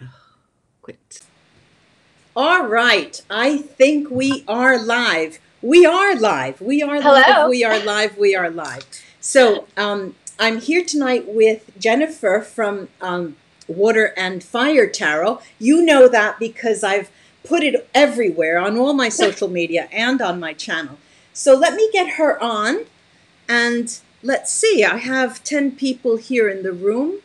Quit. All right. I think we are live. We are live. We are Hello. live. We are live. We are live. So um, I'm here tonight with Jennifer from um, Water and Fire Tarot. You know that because I've put it everywhere on all my social media and on my channel. So let me get her on and let's see. I have 10 people here in the room.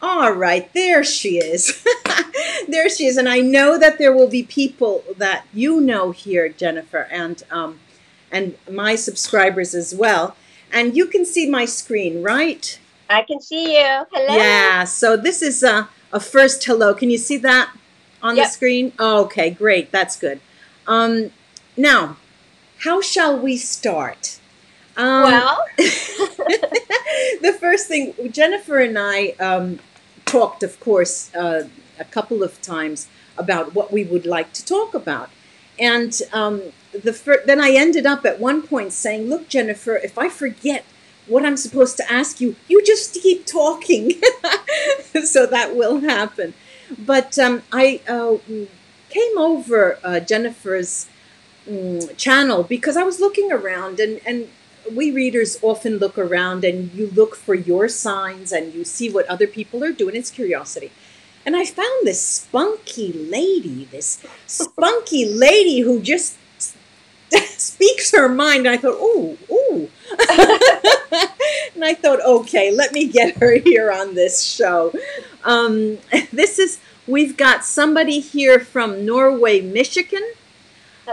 All right, there she is. there she is. And I know that there will be people that you know here, Jennifer, and um, and my subscribers as well. And you can see my screen, right? I can see you. Hello. Yeah. So this is a, a first hello. Can you see that on the screen? Oh, okay, great. That's good. Um, now, how shall we start? Um, Well, the first thing, Jennifer and I um, talked, of course, uh, a couple of times about what we would like to talk about. And um, the fir- then I ended up at one point saying, Look, Jennifer, if I forget what I'm supposed to ask you, you just keep talking. so that will happen. But um, I uh, came over uh, Jennifer's mm, channel because I was looking around and, and we readers often look around and you look for your signs and you see what other people are doing. It's curiosity. And I found this spunky lady, this spunky lady who just speaks her mind. And I thought, ooh, ooh. and I thought, okay, let me get her here on this show. Um, this is, we've got somebody here from Norway, Michigan.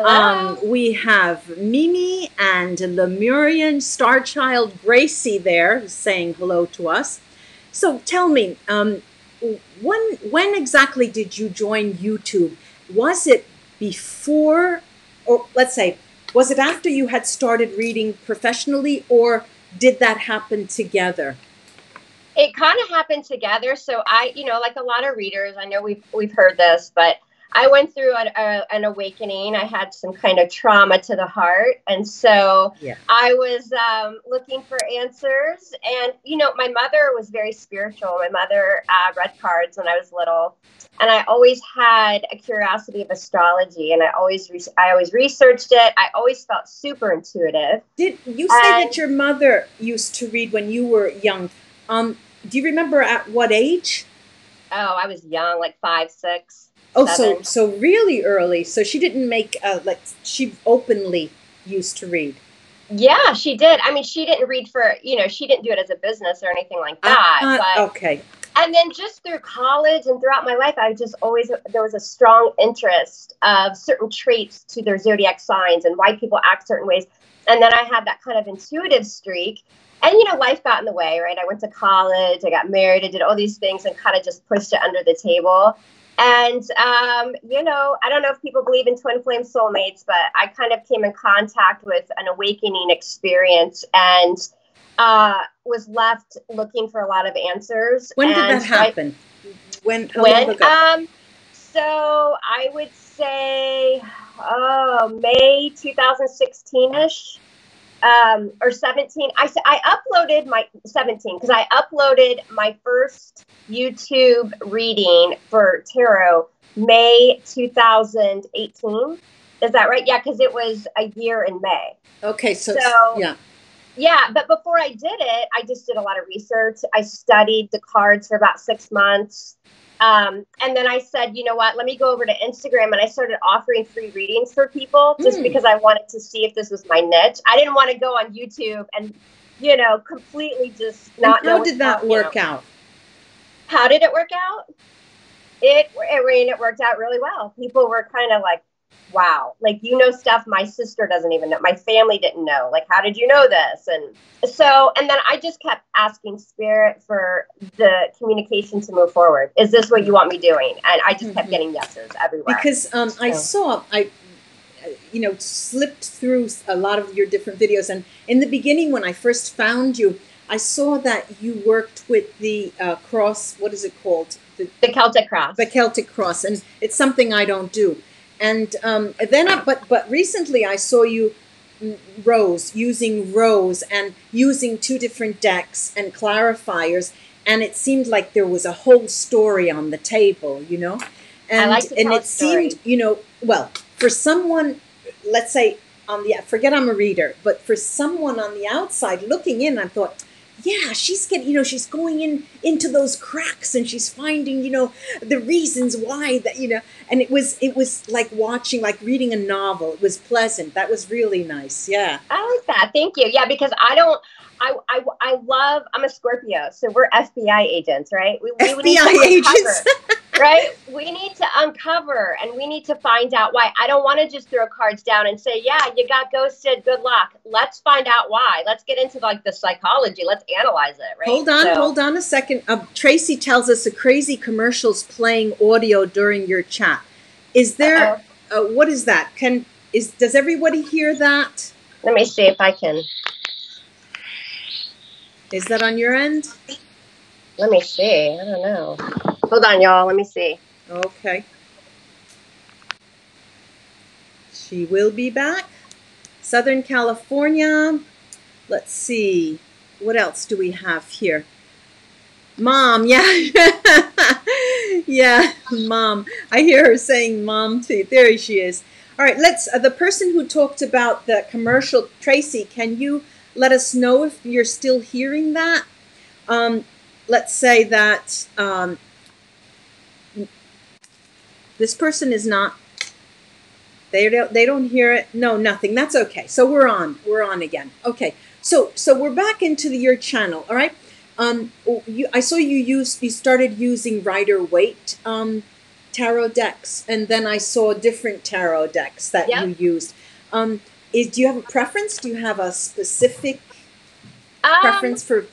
Um, we have Mimi and Lemurian star child Gracie there saying hello to us. So tell me, um, when when exactly did you join YouTube? Was it before, or let's say, was it after you had started reading professionally, or did that happen together? it kind of happened together. So I, you know, like a lot of readers, I know we've we've heard this, but I went through an, a, an awakening. I had some kind of trauma to the heart, and so Yeah. I was um, looking for answers. And you know, my mother was very spiritual. My mother uh, read cards when I was little, and I always had a curiosity of astrology, and I always re- I always researched it. I always felt super intuitive. Did you say Um, that your mother used to read when you were young? Um, do you remember at what age? Oh, I was young, like five, six. Oh, so so really early. So she didn't make uh, like she openly used to read. Yeah, she did. I mean, she didn't read for, you know, she didn't do it as a business or anything like that. Uh, uh, but, okay. and then just through college and throughout my life, I just always, there was a strong interest of certain traits to their zodiac signs and why people act certain ways. And then I had that kind of intuitive streak. And, you know, life got in the way, right? I went to college, I got married, I did all these things and kind of just pushed it under the table. And, um, you know, I don't know if people believe in twin flame soulmates, but I kind of came in contact with an awakening experience and uh, was left looking for a lot of answers. When did that so I- happen? when? When? Um, so I would say, oh, May 2016-ish. Um, or 17. I said I uploaded my 17 because I uploaded my first YouTube reading for tarot May 2018. Is that right? Yeah, because it was a year in May. okay. So, so- yeah. Yeah, but before I did it, I just did a lot of research. I studied the cards for about six months. Um, and then I said, you know what, let me go over to Instagram and I started offering free readings for people just Mm. because I wanted to see if this was my niche. I didn't want to go on YouTube and, you know, completely just not know how did that you work know. out? How did it work out? It, I mean, it worked out really well. People were kind of like, wow, like you know stuff my sister doesn't even know. My family didn't know. Like, how did you know this? And so, and then I just kept asking spirit for the communication to move forward. Is this what you want me doing? And I just kept Mhm. getting yeses everywhere. Because um, I saw I, you know, slipped through a lot of your different videos, and in the beginning when I first found you, I saw that you worked with the uh, cross. What is it called? The the Celtic cross. the Celtic cross, and it's something I don't do. And um, then, I, but but recently I saw you mm, rose using rose and using two different decks and clarifiers, and it seemed like there was a whole story on the table, you know, and like and it seemed, you know, well, for someone, let's say on the forget I'm a reader, but for someone on the outside looking in, I thought yeah, she's getting, you know, she's going in into those cracks and she's finding, you know, the reasons why that, you know, and it was it was like watching, like reading a novel. It was pleasant. That was really nice. Yeah. I like that. Thank you. Yeah, because I don't. I, I, I love I'm a Scorpio, so we're FBI agents, right? We, we FBI agents. right? We need to uncover and we need to find out why. I don't want to just throw cards down and say, "Yeah, you got ghosted. Good luck." Let's find out why. Let's get into like the psychology. Let's analyze it, right? Hold on, So- hold on a second. Uh, Tracy tells us a crazy commercials playing audio during your chat. Is there? Uh, what is that? Can is does everybody hear that? Let me see if I can. Is that on your end? Let me see. I don't know. Hold on, y'all. Let me see. Okay. She will be back. Southern California. Let's see. What else do we have here? Mom, yeah. yeah, mom. I hear her saying mom too. There she is. All right, let's. Uh, the person who talked about the commercial, Tracy, can you let us know if you're still hearing that? Um, let's say that um, this person is not they don't they don't hear it. No nothing. That's okay. So we're on we're on again. Okay. So so we're back into the, your channel. All right. Um you, i saw you use you started using rider waite um tarot decks and then i saw different tarot decks that Yep. you used. Um is, do you have a preference? Do you have a specific Um, preference for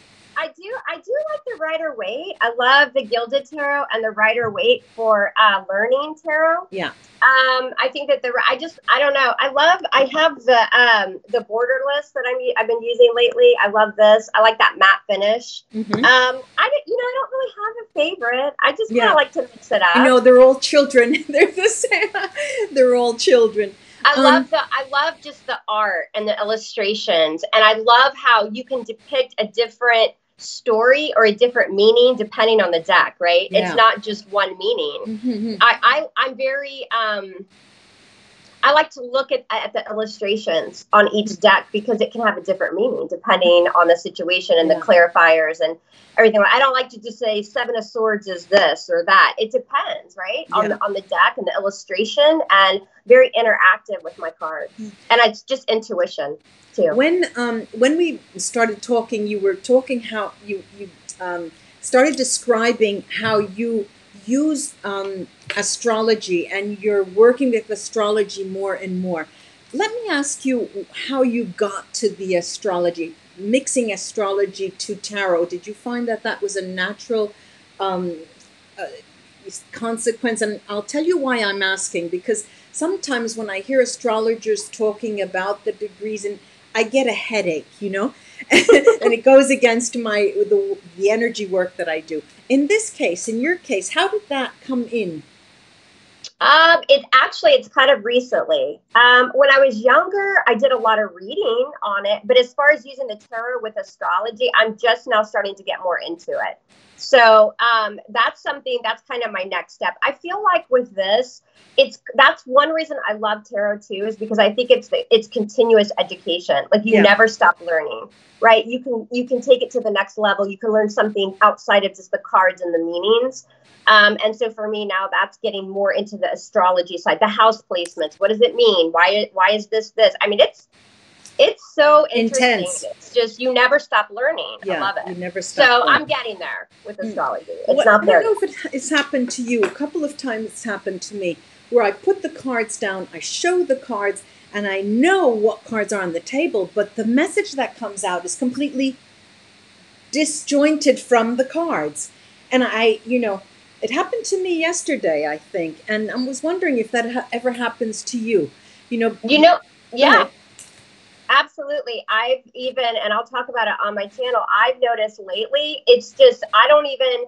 I do. I do like the Rider Waite. I love the Gilded Tarot and the Rider Waite for uh, learning tarot. Yeah. Um, I think that the I just I don't know. I love. I have the um the borderless that I'm I've been using lately. I love this. I like that matte finish. Mhm. Um, I don't- you know I don't really have a favorite. I just kind of Yeah. like to mix it up. you know they're all children they're the same they're all children I Um, love the I love just the art and the illustrations and I love how you can depict a different story or a different meaning depending on the deck, right? Yeah. It's not just one meaning. Mhm. I, I I'm very um I like to look at, at the illustrations on each deck because it can have a different meaning depending on the situation and Yeah. the clarifiers and everything. I don't like to just say seven of swords is this or that. It depends, right? On the on the deck and the illustration and very interactive with my cards. Mm. And it's just intuition too. When um when we started talking, you were talking how you you um, started describing how you use um, astrology and you're working with astrology more and more. Let me ask you how you got to the astrology, mixing astrology to tarot. Did you find that that was a natural um, uh, consequence? And I'll tell you why I'm asking because sometimes when I hear astrologers talking about the degrees and I get a headache, you know, and it goes against my the, the energy work that I do. In this case, in your case, how did that come in? Um, it actually it's kind of recently. Um, when I was younger, I did a lot of reading on it, but as far as using the tarot with astrology, I'm just now starting to get more into it. So um, that's something that's kind of my next step. I feel like with this, it's that's one reason I love tarot too, is because I think it's the, it's continuous education. Like you Yeah. never stop learning, right? You can you can take it to the next level. You can learn something outside of just the cards and the meanings. Um, and so for me now, that's getting more into the astrology side, the house placements. What does it mean? Why why is this this? I mean, it's it's so. Intense. It's just you never stop learning. I Yeah, love you it. never stop. So learning. I'm getting there with Mm. astrology. It's What- not I don't know if it's happened to you. A couple of times it's happened to me where I put the cards down, I show the cards, and I know what cards are on the table, but the message that comes out is completely disjointed from the cards. And I, you know, it happened to me yesterday, I think, and I was wondering if that ha- ever happens to you. You know, You know, yeah. ahead. Absolutely. I've even, and I'll talk about it on my channel, I've noticed lately, it's just, I don't even,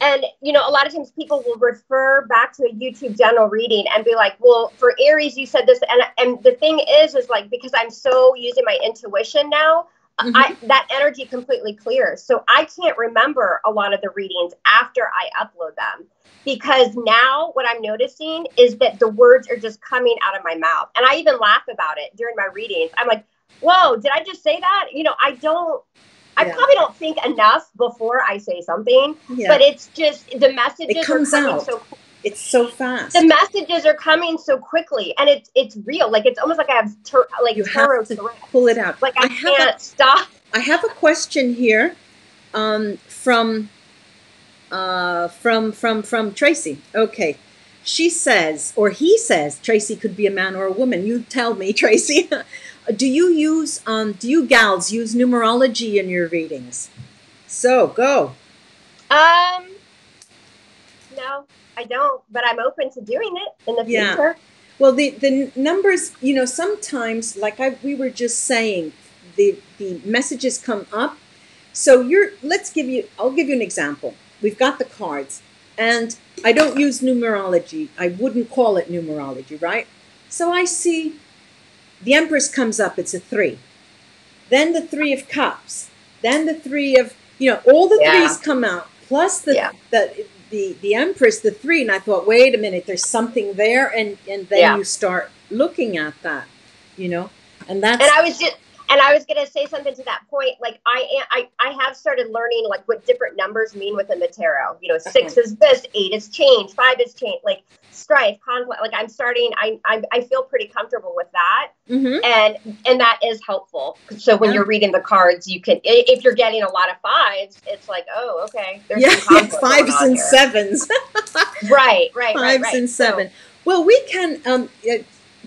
and, you know, a lot of times people will refer back to a YouTube general reading and be like, well, for Aries, you said this. And, and the thing is, is like, because I'm so using my intuition now, mm-hmm. I, that energy completely clears. So I can't remember a lot of the readings after I upload them because now what I'm noticing is that the words are just coming out of my mouth. And I even laugh about it during my readings. I'm like, whoa, did I just say that? You know, I don't. I yeah. probably don't think enough before I say something, yeah. but it's just the messages it comes are coming out. so it's so fast. The messages are coming so quickly, and it's it's real. Like it's almost like I have ter- like you have to pull it out. Like I, I can't a, stop. I have a question here um, from uh, from from from Tracy. Okay, she says, or he says, Tracy could be a man or a woman. You tell me, Tracy. do you use um, do you gals use numerology in your readings? So go. Um, no. I don't, but I'm open to doing it in the yeah. future. Well, the the numbers, you know, sometimes, like I we were just saying, the the messages come up. So you're. Let's give you. I'll give you an example. We've got the cards, and I don't use numerology. I wouldn't call it numerology, right? So I see the Empress comes up. It's a three. Then the Three of Cups. Then the Three of you know all the yeah. threes come out plus the yeah. the the the Empress, the three, and I thought, wait a minute, there's something there, and and then yeah. you start looking at that, you know, and that's. And I was just, and I was gonna say something to that point. Like I, I, I have started learning like what different numbers mean within the tarot. You know, 6 is this, eight is change, five is change. Like strife, conflict. Like I'm starting, I, I, I feel pretty comfortable with that, mm-hmm. and and that is helpful. So when yeah. you're reading the cards, you can, if you're getting a lot of fives, it's like, oh, okay, there's yeah, fives and here. sevens, right, right, fives right, right. and seven. So, well, we can. Um,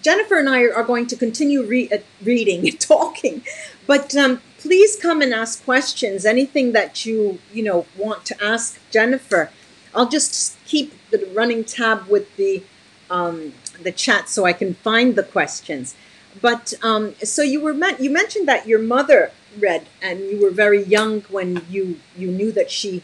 Jennifer and I are going to continue re- uh, reading and talking, but um, please come and ask questions. Anything that you you know want to ask Jennifer. I'll just keep the running tab with the um, the chat so I can find the questions. But um, so you were meant you mentioned that your mother read, and you were very young when you you knew that she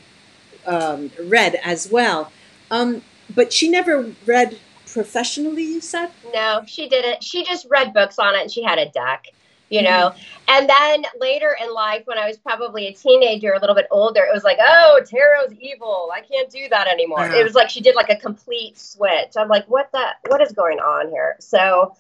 um, read as well. Um, but she never read professionally. You said no, she didn't. She just read books on it, and she had a deck you know mm-hmm. and then later in life when i was probably a teenager a little bit older it was like oh tarot's evil i can't do that anymore uh-huh. it was like she did like a complete switch i'm like what the what is going on here so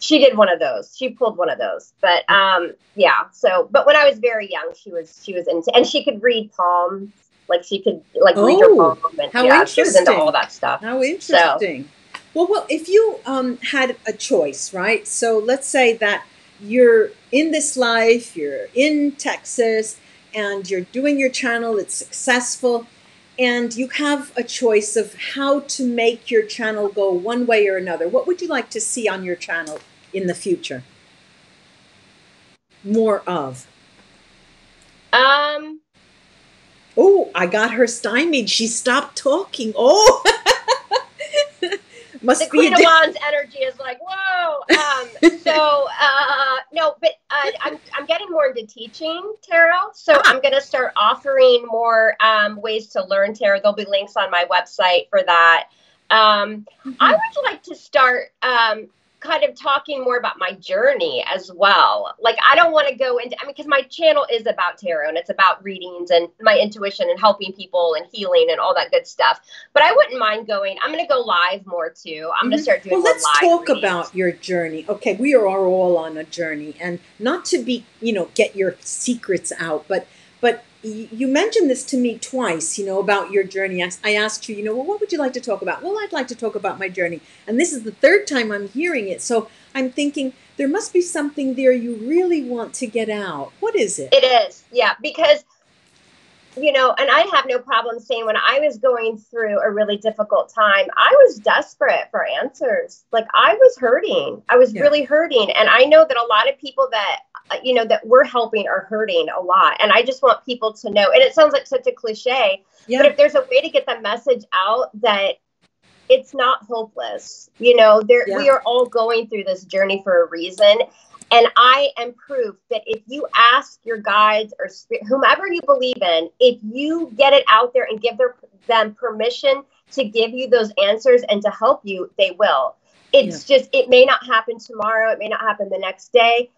she did one of those she pulled one of those but um yeah so but when i was very young she was she was into and she could read palms like she could like oh, read her oh, palm and how yeah interesting. she was into all that stuff how interesting so, well well if you um had a choice right so let's say that you're in this life, you're in Texas, and you're doing your channel, it's successful, and you have a choice of how to make your channel go one way or another. What would you like to see on your channel in the future? More of. Um. Oh, I got her stymied. She stopped talking. Oh. Must the be Queen of Wands energy is like, whoa. Um, so uh, no, but uh, I'm I'm getting more into teaching tarot. So ah. I'm going to start offering more um, ways to learn tarot. There'll be links on my website for that. Um, mm-hmm. I would like to start um, kind of talking more about my journey as well. Like, I don't want to go into, I mean, because my channel is about tarot and it's about readings and my intuition and helping people and healing and all that good stuff. But I wouldn't mind going, I'm going to go live more too. I'm mm-hmm. going to start doing well, let's talk readings. about your journey. Okay, we are all on a journey and not to be, you know, get your secrets out, but, but you mentioned this to me twice, you know, about your journey. I asked you, you know, well, what would you like to talk about? Well, I'd like to talk about my journey. And this is the third time I'm hearing it. So I'm thinking there must be something there you really want to get out. What is it? It is, yeah, because, you know, and I have no problem saying when I was going through a really difficult time, I was desperate for answers. Like I was hurting. I was yeah. really hurting. And I know that a lot of people that uh, you know that we're helping are hurting a lot and i just want people to know and it sounds like such a cliche yeah. but if there's a way to get the message out that it's not hopeless you know there yeah. we are all going through this journey for a reason and i am proof that if you ask your guides or whomever you believe in if you get it out there and give their, them permission to give you those answers and to help you they will it's yeah. just it may not happen tomorrow it may not happen the next day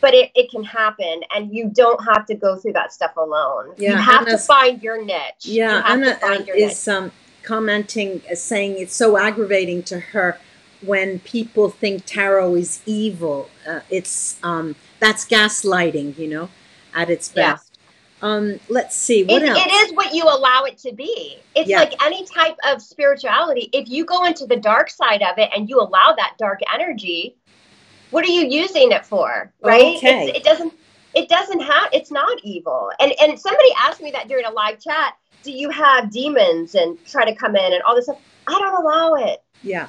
but it, it can happen and you don't have to go through that stuff alone. Yeah, you have to find your niche. Yeah, have Anna your is um, commenting, uh, saying it's so aggravating to her when people think tarot is evil. Uh, it's um, that's gaslighting, you know, at its Yeah. best. Um, let's see what It, else. it is what you allow it to be. It's Yeah. like any type of spirituality. If you go into the dark side of it and you allow that dark energy, what are you using it for? Right? Okay. It's, it doesn't. It doesn't have. It's not evil. And and somebody asked me that during a live chat. Do you have demons and try to come in and all this stuff? I don't allow it. Yeah,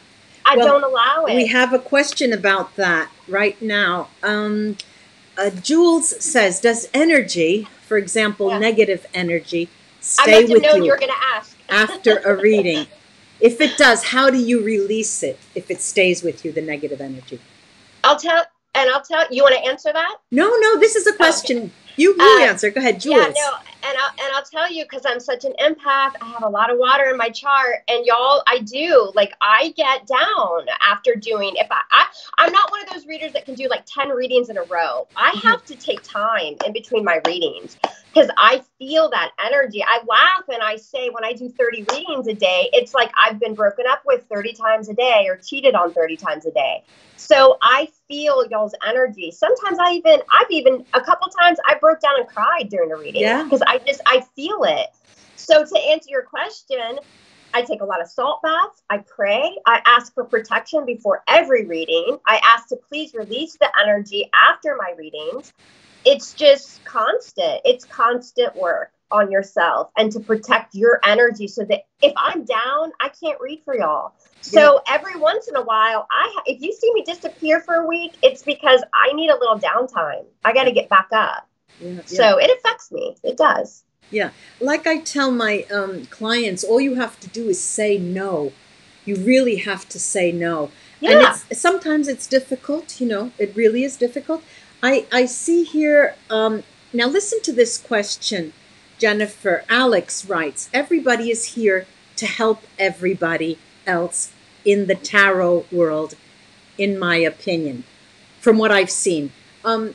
I Well, don't allow it. we have a question about that right now. Um, uh, Jules says, "Does energy, for example, Yeah. negative energy, stay with you?" you were going to ask. after a reading? If it does, how do you release it if it stays with you, the negative energy? I'll tell, and I'll tell. You want to answer that? No, no, this is a question. You, you Uh, answer. Go ahead, Jules. Yeah, no, and I'll and I'll tell you because I'm such an empath. I have a lot of water in my chart, and y'all, I do like I get down after doing. If I, I I'm not one of those readers that can do like ten readings in a row. I Mhm. have to take time in between my readings because I feel that energy. I laugh and I say when I do 30 readings a day, it's like I've been broken up with 30 times a day or cheated on 30 times a day. So I feel y'all's energy. Sometimes I even, I've even, a couple times I broke down and cried during a reading Yeah. because I just, I feel it. So to answer your question, I take a lot of salt baths. I pray. I ask for protection before every reading. I ask to please release the energy after my readings. It's just constant. It's constant work on yourself and to protect your energy so that if I'm down, I can't read for y'all. So every once in a while, I ha- if you see me disappear for a week, it's because I need a little downtime. I got to get back up. Yeah. So it affects me. It does. Yeah. Like I tell my um, clients, all you have to do is say no. You really have to say no. And Yeah. it's, sometimes it's difficult, you know, it really is difficult. I, I see here, um, now listen to this question, Jennifer. Alex writes Everybody is here to help everybody else in the tarot world, in my opinion, from what I've seen. Um,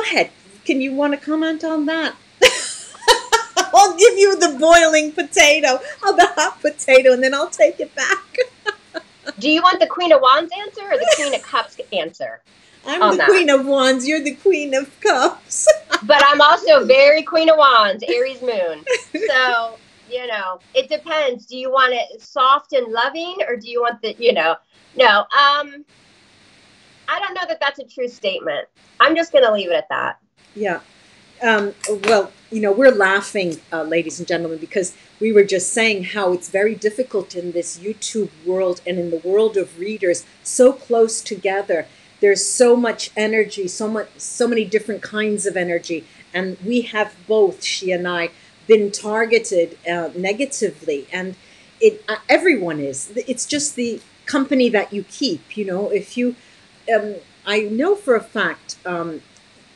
go ahead. Can you want to comment on that? I'll give you the boiling potato, or the hot potato, and then I'll take it back. Do you want the Queen of Wands answer or the Queen of Cups answer? I'm On the queen of wands. You're the queen of cups. But I'm also very Queen of Wands, Aries moon. So, you know, it depends. Do you want it soft and loving or do you want the, you know, no. Um I don't know that that's a true statement. I'm just going to leave it at that. Yeah. Um, well, you know, we're laughing, uh, ladies and gentlemen, because we were just saying how it's very difficult in this YouTube world and in the world of readers, so close together. There's so much energy, so much, so many different kinds of energy, and we have both, she and I, been targeted uh, negatively, and it uh, everyone is. It's just the company that you keep. You know, if you, um, I know for a fact. Um,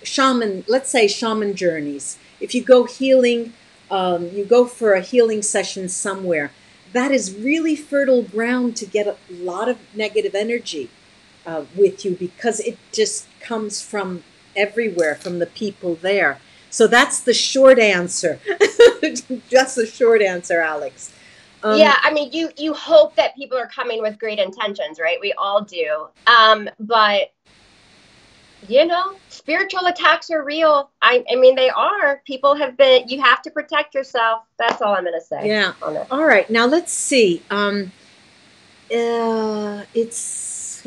shaman, let's say shaman journeys, if you go healing, um, you go for a healing session somewhere, that is really fertile ground to get a lot of negative energy uh, with you because it just comes from everywhere, from the people there. So that's the short answer. Just the short answer, Alex. Um, yeah, I mean, you you hope that people are coming with great intentions, right? We all do. Um, but you know, spiritual attacks are real. I, I mean, they are. People have been. You have to protect yourself. That's all I'm going to say. Yeah. on it. All right, now let's see. Um, uh, it's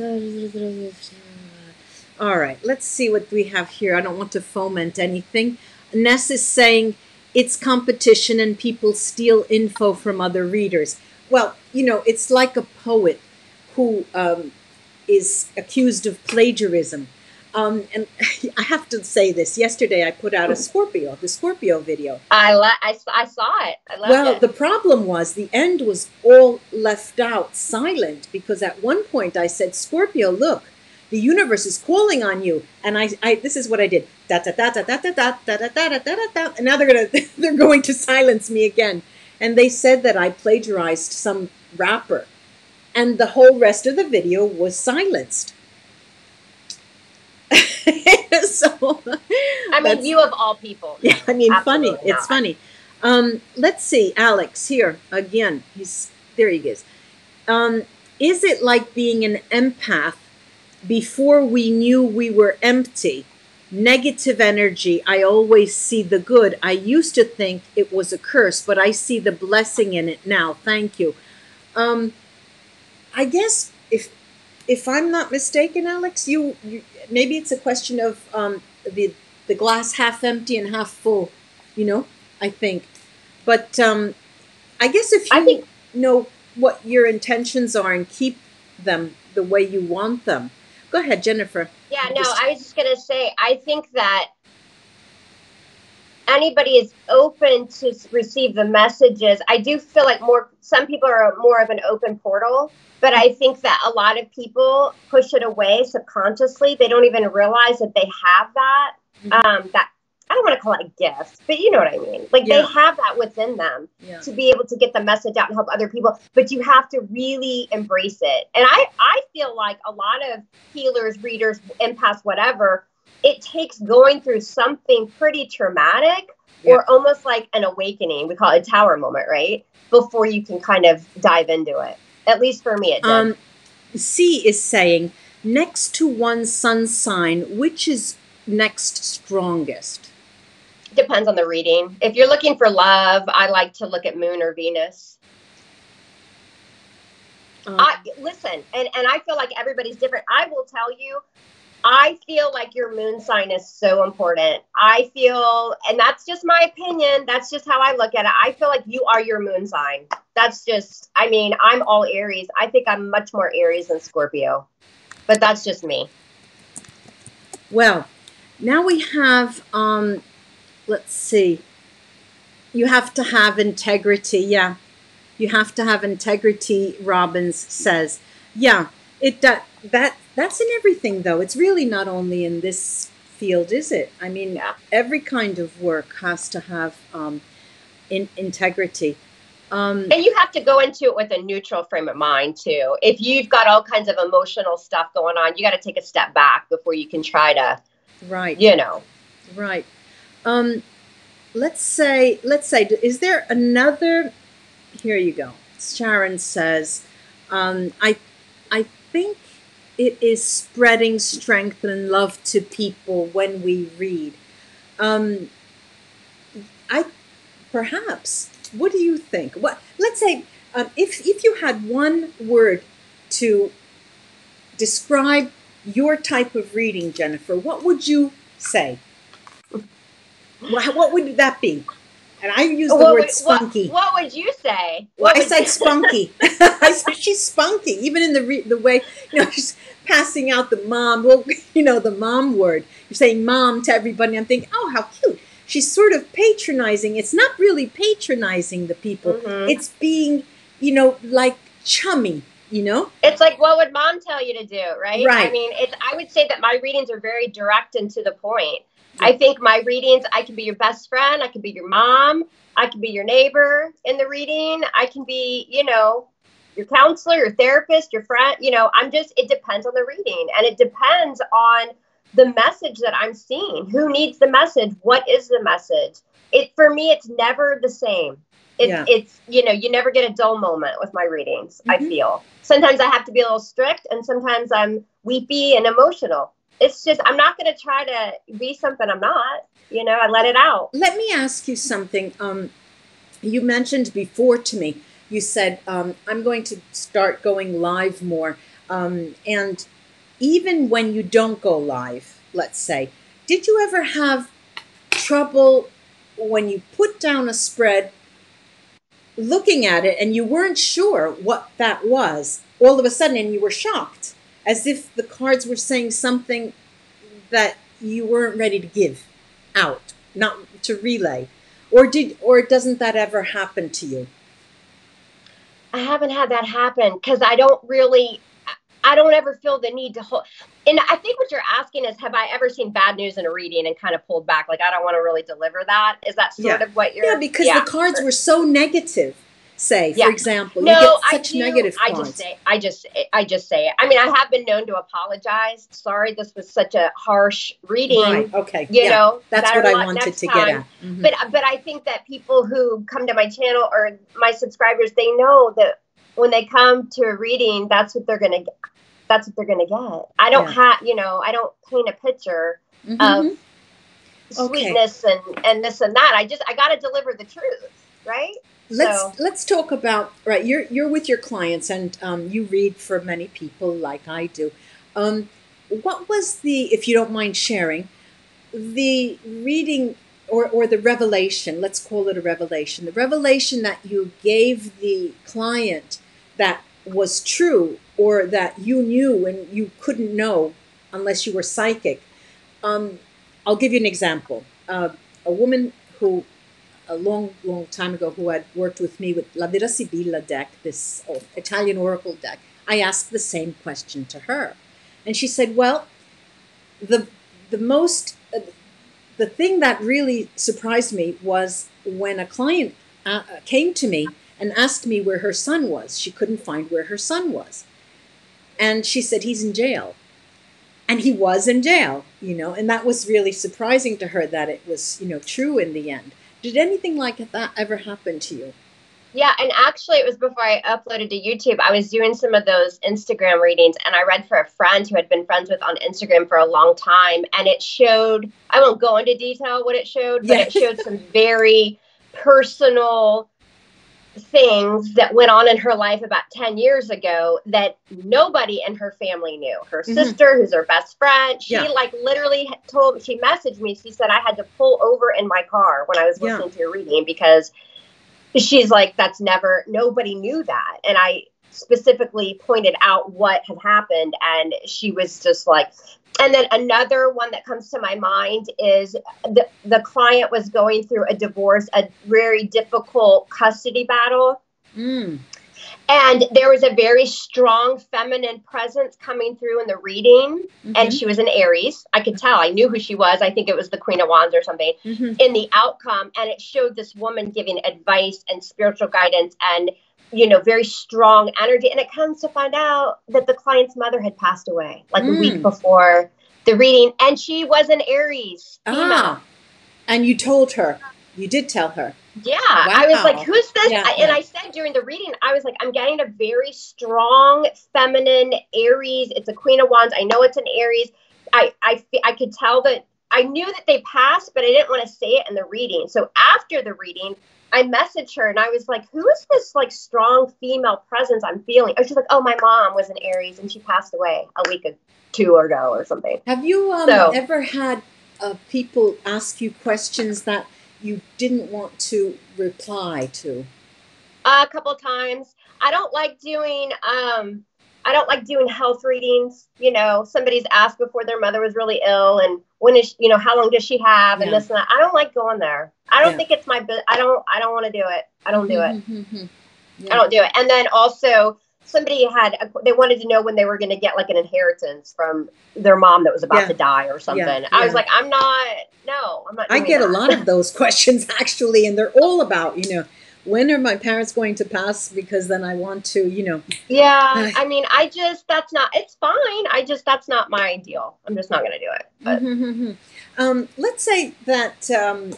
all right. Let's see what we have here. I don't want to foment anything. Ness is saying it's competition and people steal info from other readers. Well, you know, it's like a poet who um, is accused of plagiarism. Um, and I have to say this. Yesterday, I put out a Scorpio, the Scorpio video. I, li- I I saw it. I loved Well, it. the problem was the end was all left out, silent, because at one point I said, Scorpio, look, the universe is calling on you. And I, I this is what I did. Da da da da da da da da da da da da. And now they're gonna they're going to silence me again. And they said that I plagiarized some rapper. And the whole rest of the video was silenced. so, I mean, you of all people. Yeah, I mean, funny. Absolutely It's funny. Um, let's see, Alex here again. He's there. He is. Um, is it like being an empath before we knew we were empaths? Negative energy. I always see the good. I used to think it was a curse, but I see the blessing in it now. Thank you. Um, I guess if if I'm not mistaken, Alex, you, you maybe it's a question of um, the the glass half empty and half full. You know, I think. But um, I guess if you I think- know what your intentions are and keep them the way you want them. Go ahead, Jennifer. Yeah, no, I was just gonna say, I think that anybody is open to receive the messages. I do feel like more some people are more of an open portal, but I think that a lot of people push it away subconsciously. They don't even realize that they have that. Um, that I don't want to call it a gift, but you know what I mean. Like Yeah. they have that within them Yeah. to be able to get the message out and help other people but you have to really embrace it and i i feel like a lot of healers readers empaths whatever it takes going through something pretty traumatic or almost like an awakening we call it a tower moment right before you can kind of dive into it at least for me it did. Um, C is saying next to one sun sign, which is next strongest? Depends on the reading if you're looking for love i like to look at moon or venus Um, I listen, and and I feel like everybody's different. I will tell you, I feel like your moon sign is so important. I feel, and that's just my opinion. That's just how I look at it. I feel like you are your moon sign. That's just, I mean, I'm all Aries. I think I'm much more Aries than Scorpio, but that's just me. Well, now we have, um, let's see, you have to have integrity. Yeah. You have to have integrity, Robbins says. Yeah, it that that that's in everything though. It's really not only in this field, is it? I mean, Yeah. every kind of work has to have um, in, integrity. Um, And you have to go into it with a neutral frame of mind too. If you've got all kinds of emotional stuff going on, you got to take a step back before you can try to, right. you know. Right. Um, let's say, let's say, is there another? Here you go. Sharon says, um, I, I think it is spreading strength and love to people when we read. Um, I, perhaps. What do you think? What? Let's say, um, if if you had one word to describe your type of reading, Jennifer, what would you say? What, what would that be? And I use the What word would- spunky. What, what would you say? Well, I said spunky. I said she's spunky, even in the re- the way you know she's passing out the mom. Well, you know the mom word. You're saying mom to everybody. I'm thinking, oh, how cute. She's sort of patronizing. It's not really patronizing the people. Mhm. It's being, you know, like chummy. You know. It's like, what would mom tell you to do, right? Right. I mean, it's. I would say that my readings are very direct and to the point. I think my readings, I can be your best friend, I can be your mom, I can be your neighbor in the reading, I can be, you know, your counselor, your therapist, your friend. You know, I'm just. It depends on the reading, and it depends on the message that I'm seeing. Who needs the message? What is the message? It for me, it's never the same. It's, Yeah. it's you know you never get a dull moment with my readings i Mhm. feel sometimes i have to be a little strict and sometimes i'm weepy and emotional it's just i'm not going to try to be something i'm not you know i let it out Let me ask you something. Um, you mentioned before to me. You said um, I'm going to start going live more, um, and even when you don't go live, let's say, did you ever have trouble when you put down a spread, looking at it, and you weren't sure what that was? All of a sudden, and you were shocked, as if the cards were saying something that you weren't ready to give out, not to relay, or did, or doesn't that ever happen to you? i haven't had that happen because i don't really i don't ever feel the need to hold and i think what you're asking is have i ever seen bad news in a reading and kind of pulled back like i don't want to really deliver that is that sort Yeah. of what you're Yeah, because the cards were so negative. Say? For example, no, you get I such do. negative I thoughts. just say, I just, I just say it. I mean, I have been known to apologize. Sorry, this was such a harsh reading. Right. Okay. You yeah. know, That's what I wanted to time. get at. Mhm. But but I think that people who come to my channel or my subscribers, they know that when they come to a reading, that's what they're gonna get. That's what they're gonna get. I don't Yeah. have, you know, I don't paint a picture Mhm. of Okay. sweetness and and this and that. I just I got to deliver the truth, right? let's So- let's talk about right. You're you're with your clients and um, you read for many people like I do. Um, what was the, if you don't mind sharing, the reading or or the revelation? Let's call it a revelation. The revelation that you gave the client that was true or that you knew and you couldn't know unless you were psychic. Um, I'll give you an example. Uh, a woman who a long, long time ago who had worked with me with La Vera Sibilla deck, this Italian oracle deck, I asked the same question to her. And she said, Well, the, the most, uh, the thing that really surprised me was when a client uh, came to me and asked me where her son was. She couldn't find where her son was. And she said, He's in jail. And he was in jail, you know, and that was really surprising to her that it was, you know, true in the end. Did anything like that ever happen to you? Yeah, and actually, it was before I uploaded to YouTube. I was doing some of those Instagram readings, and I read for a friend who had been friends with on Instagram for a long time, and it showed. I won't go into detail what it showed, but Yeah. it showed some very personal things that went on in her life about 10 years ago that nobody in her family knew. Her Mhm. sister, who's her best friend, she Yeah. like literally told she messaged me. She said I had to pull over in my car when I was Yeah. listening to your reading because she's like that's never nobody knew that and i specifically pointed out what had happened and she was just like and then another one that comes to my mind is the, the client was going through a divorce a very difficult custody battle. Mm. and there was a very strong feminine presence coming through in the reading. And she was an aries. I could tell. I knew who she was. I think it was the queen of wands or something Mhm. in the outcome. And it showed this woman giving advice and spiritual guidance and you know very strong energy. And it comes to find out that the client's mother had passed away like a Mm. week before the reading. And she was an aries female. Ah, and you told her. You did tell her. yeah. I was like who's this? Yeah, and yeah. i said during the reading i was like i'm getting a very strong feminine aries. It's a queen of wands. I know it's an aries. I i i could tell that i knew that they passed but i didn't want to say it in the reading. So after the reading I messaged her and I was like, "Who is this like strong female presence I'm feeling?" And she's like, "Oh, my mom was an Aries and she passed away a week or two ago or something." Have you um, So- ever had uh, people ask you questions that you didn't want to reply to? a couple times. I don't like doing um I don't like doing health readings. You know, somebody's asked before their mother was really ill and when is you know how long does she have and Yeah. this and that. I don't like going there. I don't Yeah. think it's my I don't I don't want to do it. I don't do it. Mhm. I don't do it. And then also somebody had a, they wanted to know when they were going to get like an inheritance from their mom that was about Yeah. to die or something. Yeah, I was like, I'm not. No, I'm not. I get a lot of those questions actually, and they're all about you know when are my parents going to pass because then I want to you know Yeah, I mean, I just that's not. It's fine. I just that's not my deal. I'm just not going to do it. But Mhm. um, let's say that um,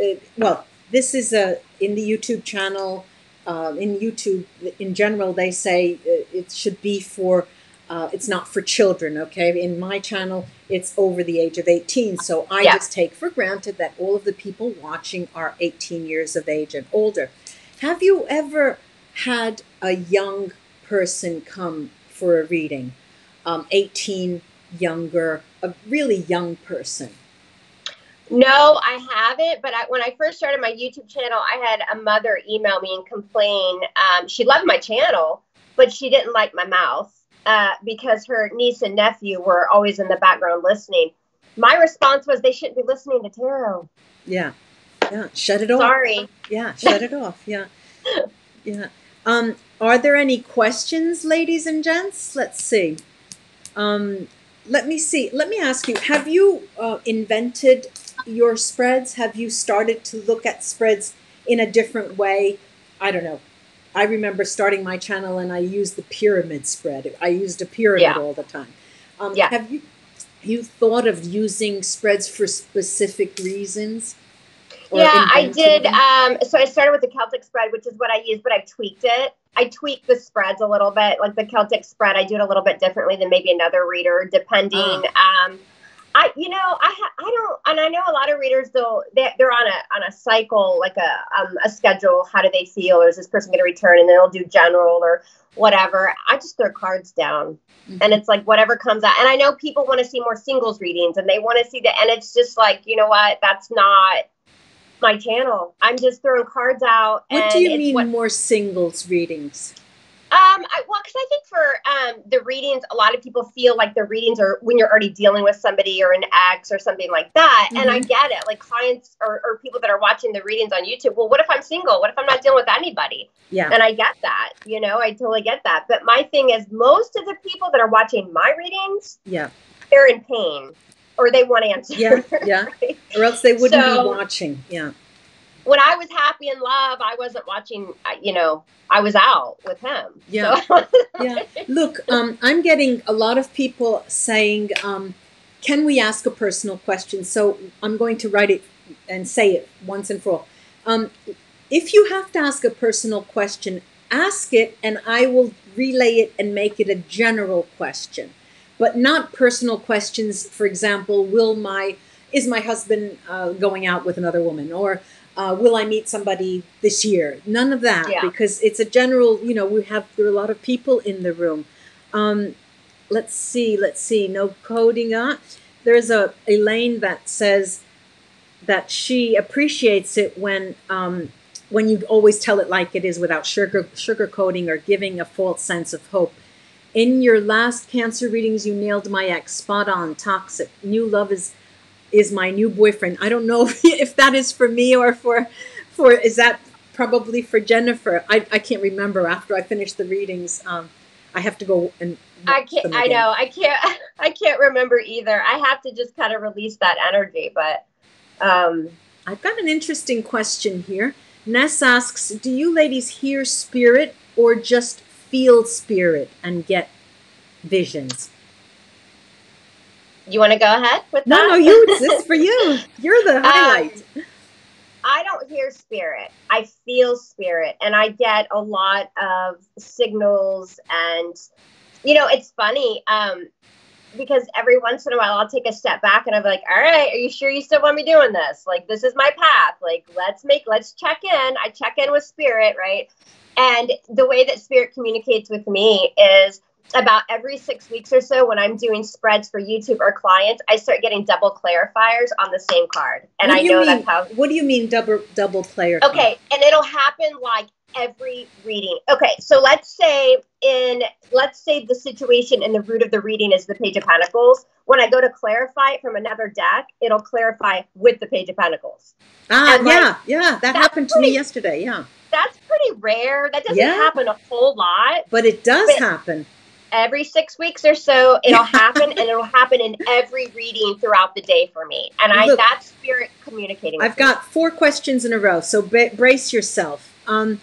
uh, well this is a in the YouTube channel um, in YouTube in general they say uh, it should be for uh, it's not for children okay in my channel it's over the age of 18 so I Yeah. just take for granted that all of the people watching are 18 years of age and older have you ever had a young person come for a reading um, 18 younger a really young person no, I haven't. But I, when I first started my YouTube channel, I had a mother email me and complain. Um, she loved my channel, but she didn't like my mouth uh, because her niece and nephew were always in the background listening. My response was they shouldn't be listening to tarot. yeah yeah shut it off Sorry. yeah shut it off yeah yeah um are there any questions ladies and gents let's see um let me see let me ask you have you uh, invented your spreads have you started to look at spreads in a different way i don't know I remember starting my channel and I used the pyramid spread. I used a pyramid Yeah. all the time. Um, Yeah. Have you you thought of using spreads for specific reasons? Yeah, I did. Um, so I started with the Celtic spread, which is what I use, but I've tweaked it. I tweak the spreads a little bit. Like the Celtic spread, I do it a little bit differently than maybe another reader, depending. Ah. Um, I, you know, I, ha- I don't, and I know a lot of readers though they, they're on a on a cycle, like a um, a schedule. How do they feel? Or is this person going to return? And they'll do general or whatever. I just throw cards down Mhm. and it's like whatever comes out. And I know people want to see more singles readings and they want to see the and it's just like, you know what, that's not my channel. I'm just throwing cards out. what and do you mean what- more singles readings? um, I, well, because I think for um, the readings, a lot of people feel like the readings are when you're already dealing with somebody or an ex or something like that. And Mm-hmm. I get it. Like clients or, or people that are watching the readings on YouTube. Well, what if I'm single? What if I'm not dealing with anybody? Yeah. And I get that. You know, I totally get that. But my thing is, most of the people that are watching my readings, Yeah. they're in pain or they want answers. Yeah. Yeah. Or else they wouldn't So- be watching. Yeah. when I was happy in love, I wasn't watching. You know, I was out with him. Yeah. So- Yeah. Look, um, I'm getting a lot of people saying, um, "Can we ask a personal question?" So I'm going to write it and say it once and for all. Um, if you have to ask a personal question, ask it, and I will relay it and make it a general question, but not personal questions. For example, will my is my husband uh, going out with another woman, or uh, will I meet somebody this year? None of that, Yeah. because it's a general. You know, we have there are a lot of people in the room. Um, let's see, let's see. No coding on. There's a Elaine that says that she appreciates it when um, when you always tell it like it is without sugar sugarcoating or giving a false sense of hope. In your last cancer readings, you nailed my ex spot on. Toxic. New love is is my new boyfriend. I don't know if, that is for me or for for is that probably for Jennifer. I, I can't remember after I finish the readings. Um, I have to go and I can't. I know. I can't. I can't remember either. I have to just kind of release that energy. But um, I've got an interesting question here. Ness asks, "Do you ladies hear spirit or just feel spirit and get visions?" you want to go ahead with No, that? no, you. This is for you. You're the highlight. I don't hear spirit. I feel spirit, and I get a lot of signals. And you know, it's funny um, because every once in a while I'll take a step back and I'm like, "All right, are you sure you still want me doing this? Like, this is my path. Like, let's make, let's check in. I check in with spirit, right? And the way that spirit communicates with me is about every six weeks or so when I'm doing spreads for YouTube or clients, I start getting double clarifiers on the same card. And I know mean- that's how What do you mean double double player? Okay, and it'll happen like every reading. Okay, so let's say in let's say the situation in the root of the reading is the Page of Pentacles. When I go to clarify it from another deck, it'll clarify with the Page of Pentacles. Ah, and, like, yeah, yeah. That happened to me yesterday. Yeah, That's pretty rare. That doesn't Yeah. happen a whole lot. but it does But- happen. Every six weeks or so, it'll happen, and it'll happen in every reading throughout the day for me. And I Look, that's spirit communicating. I've me. got four questions in a row, so brace yourself. Um,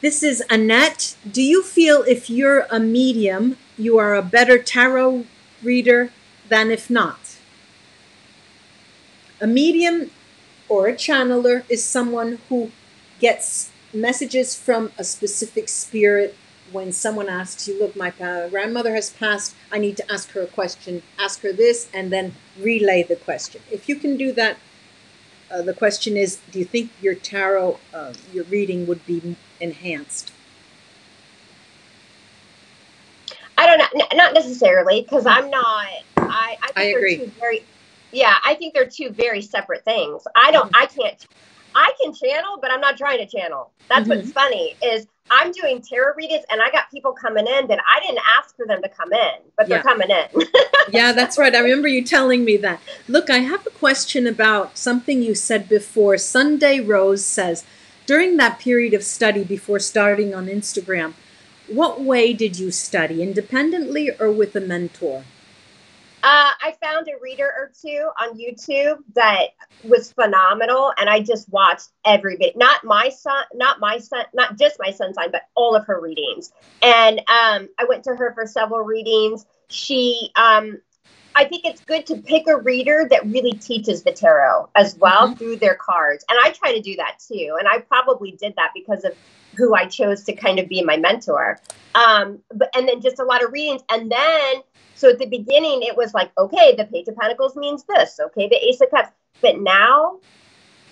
this is Annette. Do you feel if you're a medium, you are a better tarot reader than if not? A medium or a channeler is someone who gets messages from a specific spirit when someone asks you, Look, my grandmother has passed, I need to ask her a question, ask her this, and then relay the question. If you can do that, uh, the question is, do you think your tarot, uh, your reading would be enhanced? I don't know, n- not necessarily, because I'm not. I I think I they're agree. two very. Yeah, I think they're two very separate things. I don't. I can't. I can channel, but I'm not trying to channel. That's what's mm-hmm. funny is I'm doing tarot readings, and I got people coming in that I didn't ask for them to come in, but they're coming in. yeah, that's right. I remember you telling me that. Look, I have a question about something you said before. Sunday Rose says, during that period of study before starting on Instagram, what way did you study, independently or with a mentor? Uh, I found a reader or two on YouTube that was phenomenal, and I just watched every bit. Not my sun, not my sun, not just my sun sign, but all of her readings. And um, I went to her for several readings. She, um, I think it's good to pick a reader that really teaches the tarot as well mm-hmm. through their cards. And I try to do that too. And I probably did that because of who I chose to kind of be my mentor. Um, but and then just a lot of readings, and then so at the beginning, it was like, okay, the Page of Pentacles means this. Okay, the Ace of Cups. But now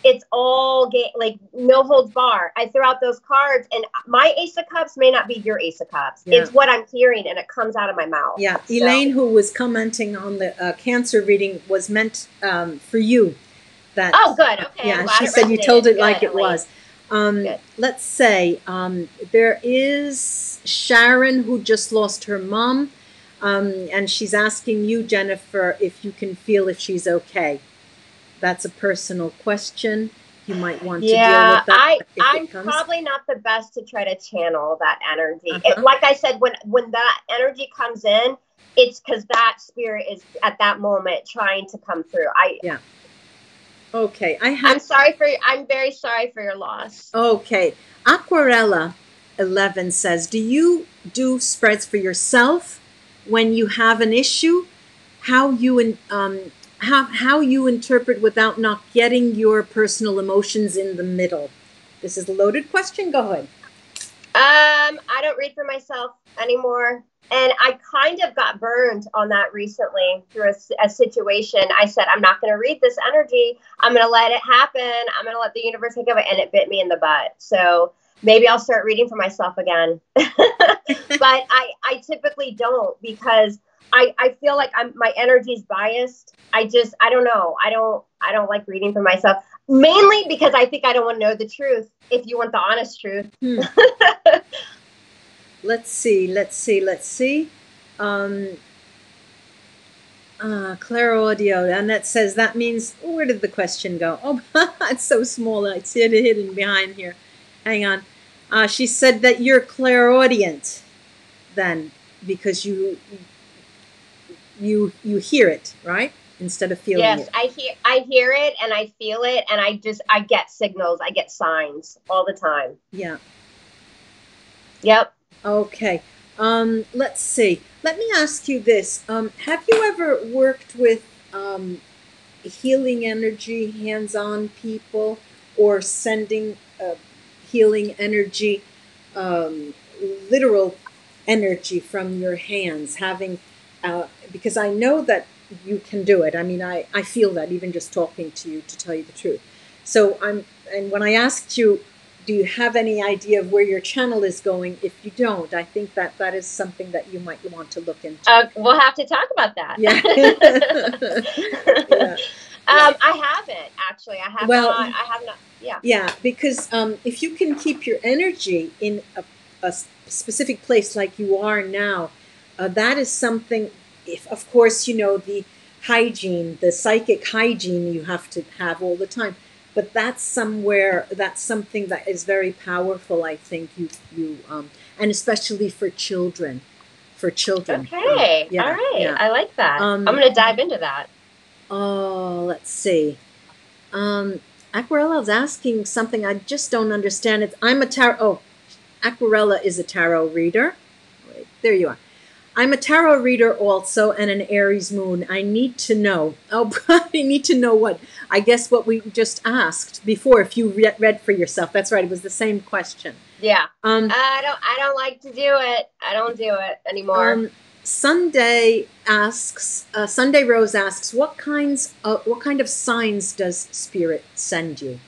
it's all ga- like no holds bar. I throw out those cards, and my Ace of Cups may not be your Ace of Cups. Yeah. It's what I'm hearing, and it comes out of my mouth. Yeah, so. Elaine, who was commenting on the uh, Cancer reading, was meant um, for you. That oh, good. Okay. Yeah, she said you told it good, like it Elaine. was. Um, let's say um, there is Sharon who just lost her mom. Um, and she's asking you, Jennifer, if you can feel if she's okay. That's a personal question. You might want to deal with that. I, I'm probably not the best to try to channel that energy. Uh-huh. It, like I said, when when that energy comes in, it's because that spirit is at that moment trying to come through. I yeah. Okay, I have. I'm sorry for. I'm very sorry for your loss. Okay, Aquarella, eleven says, "Do you do spreads for yourself?" When you have an issue, how you in, um, how, how you interpret without not getting your personal emotions in the middle. This is a loaded question. Go ahead. Um, I don't read for myself anymore. And I kind of got burned on that recently through a, a situation. I said, I'm not going to read this energy. I'm going to let it happen. I'm going to let the universe take over. And it bit me in the butt. So maybe I'll start reading for myself again. but I, I typically don't because I, I feel like I'm my energy is biased. I just I don't know. I don't I don't like reading for myself. Mainly because I think I don't want to know the truth. If you want the honest truth. Hmm. let's see, let's see, let's see. Um Ah, Claro Audio, and that says that means where did the question go? Oh, it's so small. I see it hidden behind here. Hang on. Uh, she said that you're clairaudient then because you you you hear it, right? Instead of feeling yes, it. I hear I hear it and I feel it and I just I get signals, I get signs all the time. Yeah. Yep. Okay. Um, let's see. Let me ask you this. Um, have you ever worked with um, healing energy, hands on people, or sending healing energy, um, literal energy from your hands, having, uh, because I know that you can do it. I mean, I, I feel that even just talking to you, to tell you the truth. So I'm, and when I asked you, do you have any idea of where your channel is going? If you don't, I think that that is something that you might want to look into. Uh, we'll have to talk about that. Yeah. yeah. Um, I haven't actually. I have well, not. I have not. Yeah. Yeah, because um, if you can keep your energy in a, a specific place like you are now, uh, that is something. If of course you know the hygiene, the psychic hygiene you have to have all the time, but that's somewhere that's something that is very powerful. I think you you um, and especially for children, for children. Okay. Um, yeah, all right. Yeah. I like that. Um, I'm going to dive into that. Oh, let's see. Um, Aquarella is asking something I just don't understand. It's I'm a tarot. Oh, Aquarella is a tarot reader. Wait, there you are. I'm a tarot reader also and an Aries moon. I need to know. Oh, I need to know what? I guess what we just asked before. If you read, read for yourself, that's right. It was the same question. Yeah. Um, I don't. I don't like to do it. I don't do it anymore. Um, Sunday asks, uh, Sunday Rose asks, what kinds, of, what kind of signs does Spirit send you?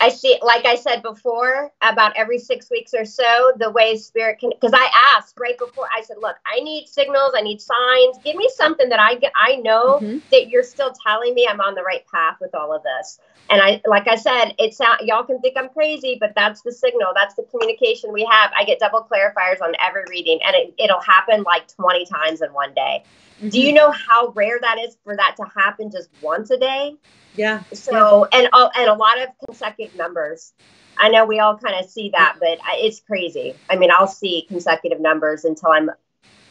I see, like I said before, about every six weeks or so, the way spirit can, because I asked right before, I said, look, I need signals, I need signs. Give me something that I get, I know mm-hmm. that you're still telling me I'm on the right path with all of this. And I, like I said, it's not, y'all can think I'm crazy, but that's the signal. That's the communication we have. I get double clarifiers on every reading and it, it'll happen like 20 times in one day. Mm-hmm. Do you know how rare that is for that to happen just once a day? Yeah. So yeah. and uh, and a lot of consecutive numbers. I know we all kind of see that, but it's crazy. I mean, I'll see consecutive numbers until I'm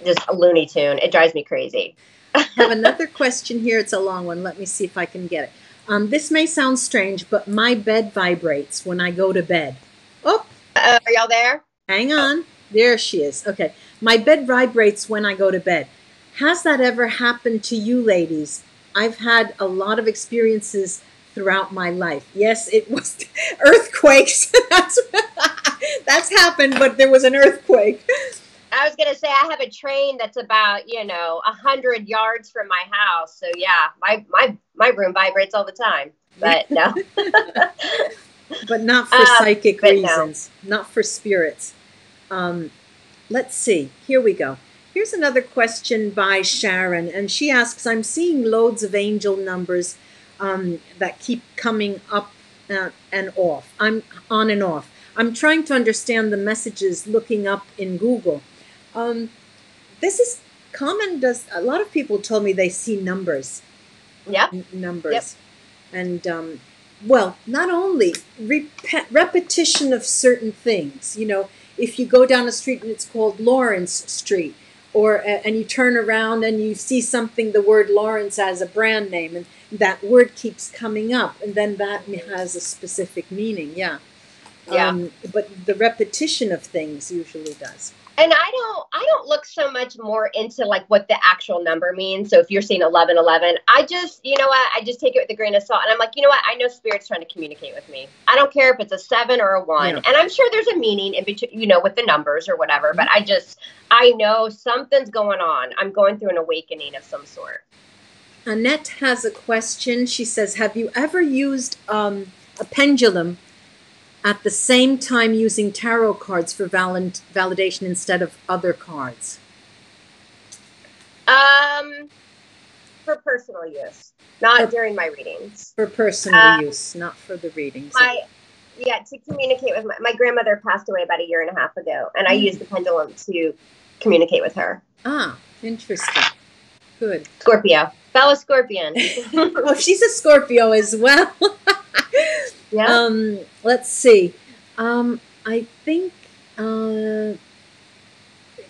just a Looney Tune. It drives me crazy. I have another question here. It's a long one. Let me see if I can get it. Um, this may sound strange, but my bed vibrates when I go to bed. Oh, uh, are y'all there? Hang on. There she is. Okay. My bed vibrates when I go to bed. Has that ever happened to you, ladies? I've had a lot of experiences throughout my life. Yes, it was earthquakes. that's that's happened, but there was an earthquake. I was gonna say I have a train that's about you know a hundred yards from my house. So yeah, my my my room vibrates all the time. But no. but not for um, psychic reasons, no. not for spirits. Um, let's see. Here we go. Here's another question by Sharon, and she asks I'm seeing loads of angel numbers um, that keep coming up uh, and off. I'm on and off. I'm trying to understand the messages looking up in Google. Um, this is common. Does a lot of people told me they see numbers? Yeah, numbers, yep. and um, well, not only rep- repetition of certain things. You know, if you go down a street and it's called Lawrence Street, or and you turn around and you see something, the word Lawrence as a brand name, and that word keeps coming up, and then that has a specific meaning. Yeah. Yeah. Um, but the repetition of things usually does and I don't I don't look so much more into like what the actual number means. So if you're saying 11 11, I just, you know what, I just take it with a grain of salt and I'm like, you know what, I know spirit's trying to communicate with me. I don't care if it's a 7 or a 1. Yeah. And I'm sure there's a meaning in between, you know, with the numbers or whatever, but I just I know something's going on. I'm going through an awakening of some sort. Annette has a question. She says, "Have you ever used um, a pendulum at the same time using tarot cards for valid- validation instead of other cards? Um, for personal use, not for, during my readings. For personal uh, use, not for the readings. My, yeah, to communicate with my, my grandmother passed away about a year and a half ago, and mm. I used the pendulum to communicate with her. Ah, interesting. Good. Scorpio, fellow Scorpion. well, she's a Scorpio as well. Yeah. Um, let's see. Um, I think uh,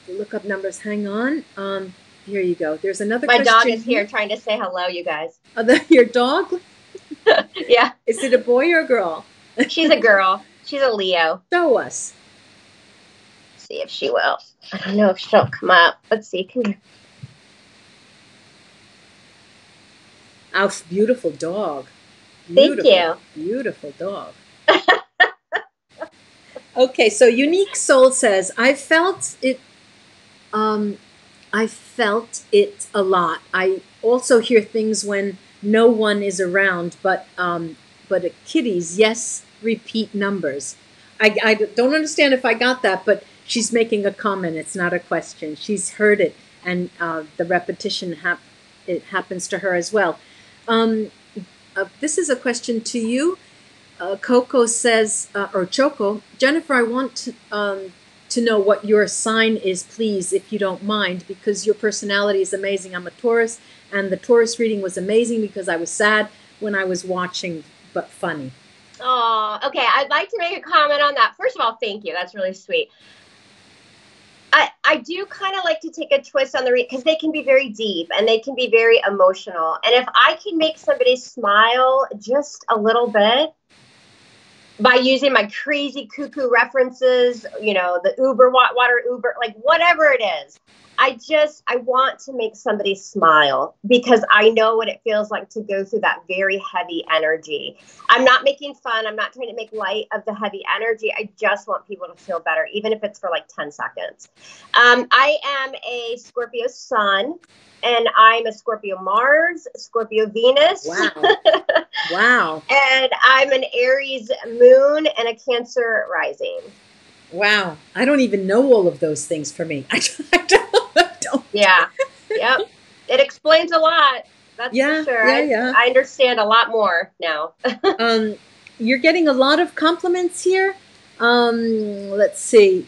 look up numbers. Hang on. Um, here you go. There's another. My dog is here trying to say hello, you guys. Oh, the, your dog? yeah. Is it a boy or a girl? She's a girl. She's a Leo. Show us. Let's see if she will. I don't know if she'll come up. Let's see. Come here. Oh, beautiful dog. Thank you. Beautiful dog. okay, so Unique Soul says, I felt it um I felt it a lot. I also hear things when no one is around, but um but kitties, yes, repeat numbers. I, I don't understand if I got that, but she's making a comment. It's not a question. She's heard it, and uh, the repetition hap- it happens to her as well. Um, uh, this is a question to you. Uh, Coco says, uh, or Choco, Jennifer, I want to, um, to know what your sign is, please, if you don't mind, because your personality is amazing. I'm a Taurus, and the Taurus reading was amazing because I was sad when I was watching, but funny. Oh, okay. I'd like to make a comment on that. First of all, thank you. That's really sweet. I, I do kind of like to take a twist on the read because they can be very deep and they can be very emotional. And if I can make somebody smile just a little bit by using my crazy cuckoo references, you know, the Uber water Uber, like whatever it is, I just I want to make somebody smile because I know what it feels like to go through that very heavy energy. I'm not making fun, I'm not trying to make light of the heavy energy. I just want people to feel better even if it's for like 10 seconds. Um, I am a Scorpio sun and I'm a Scorpio Mars, Scorpio Venus. Wow. wow. and I'm an Aries moon and a Cancer rising. Wow. I don't even know all of those things for me. I, don't don't. Yeah. Yep. It explains a lot. That's yeah, for sure. Yeah, I, yeah. I understand a lot more now. um, you're getting a lot of compliments here. Um, let's see.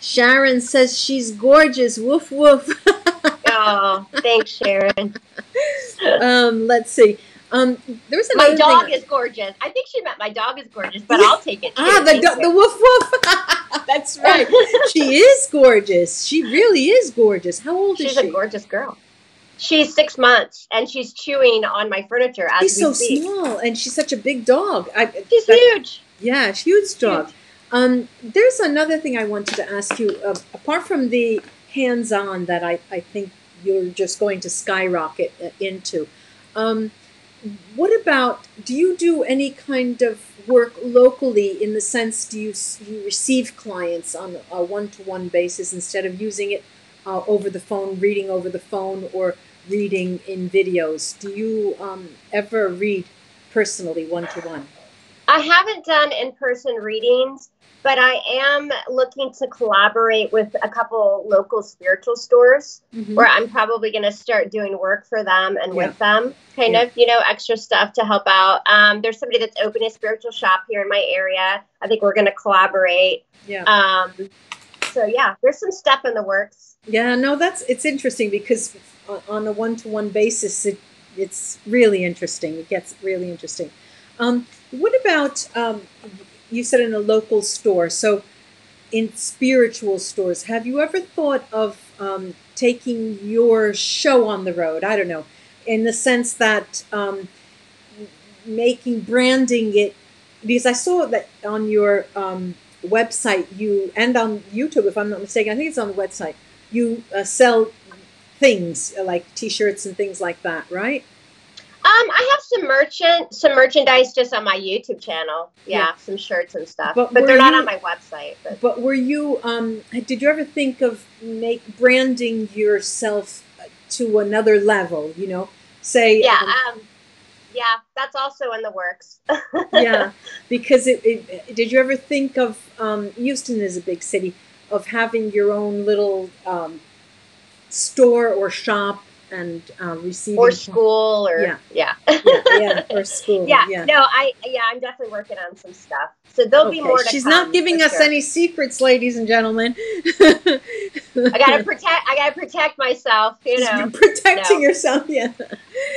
Sharon says she's gorgeous. Woof woof. oh, thanks, Sharon. um, let's see. Um, there was my dog thing. is gorgeous. I think she meant my dog is gorgeous, but I'll take it. Too. Ah, the do- the woof woof. That's right. she is gorgeous. She really is gorgeous. How old She's is she? She's a gorgeous girl. She's six months and she's chewing on my furniture as She's we so speak. small, and she's such a big dog. I, She's that- huge. Yeah, huge dog. Um, there's another thing I wanted to ask you. Uh, apart from the hands-on that I, I think you're just going to skyrocket uh, into, um, what about? Do you do any kind of work locally in the sense do you you receive clients on a one-to-one basis instead of using it uh, over the phone, reading over the phone, or reading in videos? Do you um, ever read personally one-to-one? I haven't done in person readings, but I am looking to collaborate with a couple local spiritual stores Mhm. where I'm probably going to start doing work for them and Yeah. with them, kind Yeah. of, you know, extra stuff to help out. Um, there's somebody that's opening a spiritual shop here in my area. I think we're going to collaborate. Yeah. Um, so, yeah, there's some stuff in the works. Yeah, no, that's it's interesting because on- a one-to-one basis, it it's really interesting. It gets really interesting. Um, what about um, you said in a local store? So, in spiritual stores, have you ever thought of um, taking your show on the road? I don't know, in the sense that um, making branding it because I saw that on your um, website you and on YouTube, if I'm not mistaken, I think it's on the website. You uh, sell things like T-shirts and things like that, right? Um, I have some merchant, some merchandise just on my YouTube channel. Yeah, Yeah. some shirts and stuff, But but, they're not on my website. But But were you? Um, did you ever think of make branding yourself to another level? You know, say yeah, um, um, yeah, that's also in the works. yeah, because it, it. Did you ever think of um, Houston is a big city of having your own little um, store or shop and uh, receiving or school, or Yeah. yeah, yeah, yeah, or school. yeah. yeah. No, I yeah, I'm definitely working on some stuff. So there'll be more. To She's not giving us sure. any secrets, ladies and gentlemen. I gotta protect. I gotta protect myself. You know. protecting no. yourself. Yeah.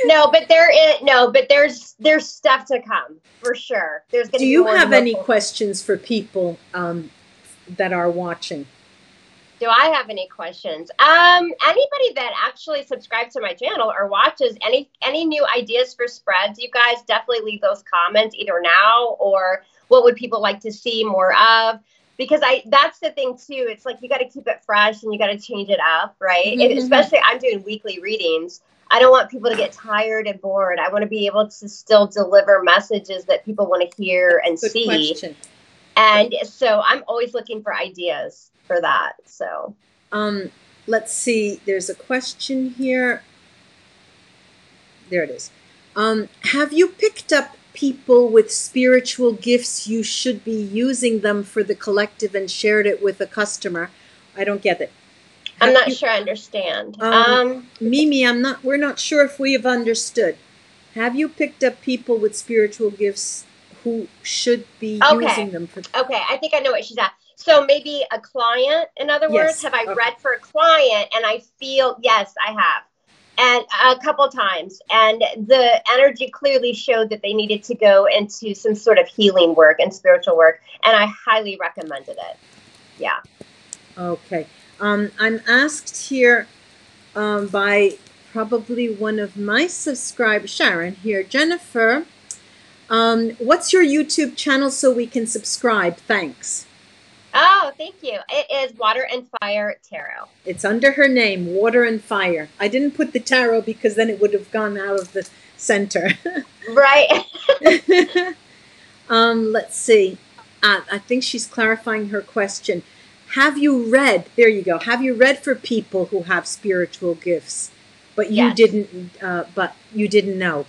No, but there is no, but there's there's stuff to come for sure. There's gonna Do be you have any questions for people um, that are watching? Do I have any questions? Um, anybody that actually subscribes to my channel or watches any any new ideas for spreads, you guys definitely leave those comments either now or what would people like to see more of? Because I that's the thing too. It's like you got to keep it fresh and you got to change it up, right? And Mhm. especially I'm doing weekly readings. I don't want people to get tired and bored. I want to be able to still deliver messages that people want to hear and Good see. question. And so I'm always looking for ideas for that. So Um, let's see. There's a question here. There it is. Um, have you picked up people with spiritual gifts? You should be using them for the collective and shared it with a customer. I don't get it. I'm not you- sure I understand. Um, Um, Mimi, I'm not. We're not sure if we have understood. Have you picked up people with spiritual gifts who should be Okay. using them for? okay, I think I know what she's at. So maybe a client, in other words, have I okay. read for a client and I feel yes, I have. And a couple times, and the energy clearly showed that they needed to go into some sort of healing work and spiritual work, and I highly recommended it. Yeah. Okay. Um, I'm asked here um, by probably one of my subscribers, Sharon here, Jennifer. Um, what's your YouTube channel so we can subscribe? Thanks. Oh, thank you. It is Water and Fire Tarot. It's under her name, Water and Fire. I didn't put the tarot because then it would have gone out of the center. Right. um, let's see. Uh, I think she's clarifying her question. Have you read? There you go. Have you read for people who have spiritual gifts, but you Yes. didn't? Uh, but you didn't know.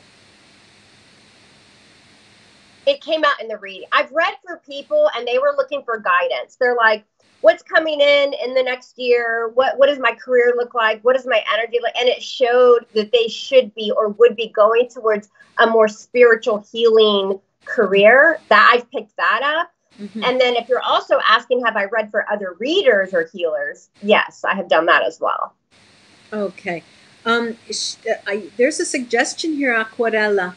It came out in the reading. I've read for people and they were looking for guidance. They're like, what's coming in in the next year? What what does my career look like? What is my energy like? And it showed that they should be or would be going towards a more spiritual healing career. That I've picked that up. Mhm. And then if you're also asking, have I read for other readers or healers? Yes, I have done that as well. Okay. Um, uh, I, there's a suggestion here, Aquarella.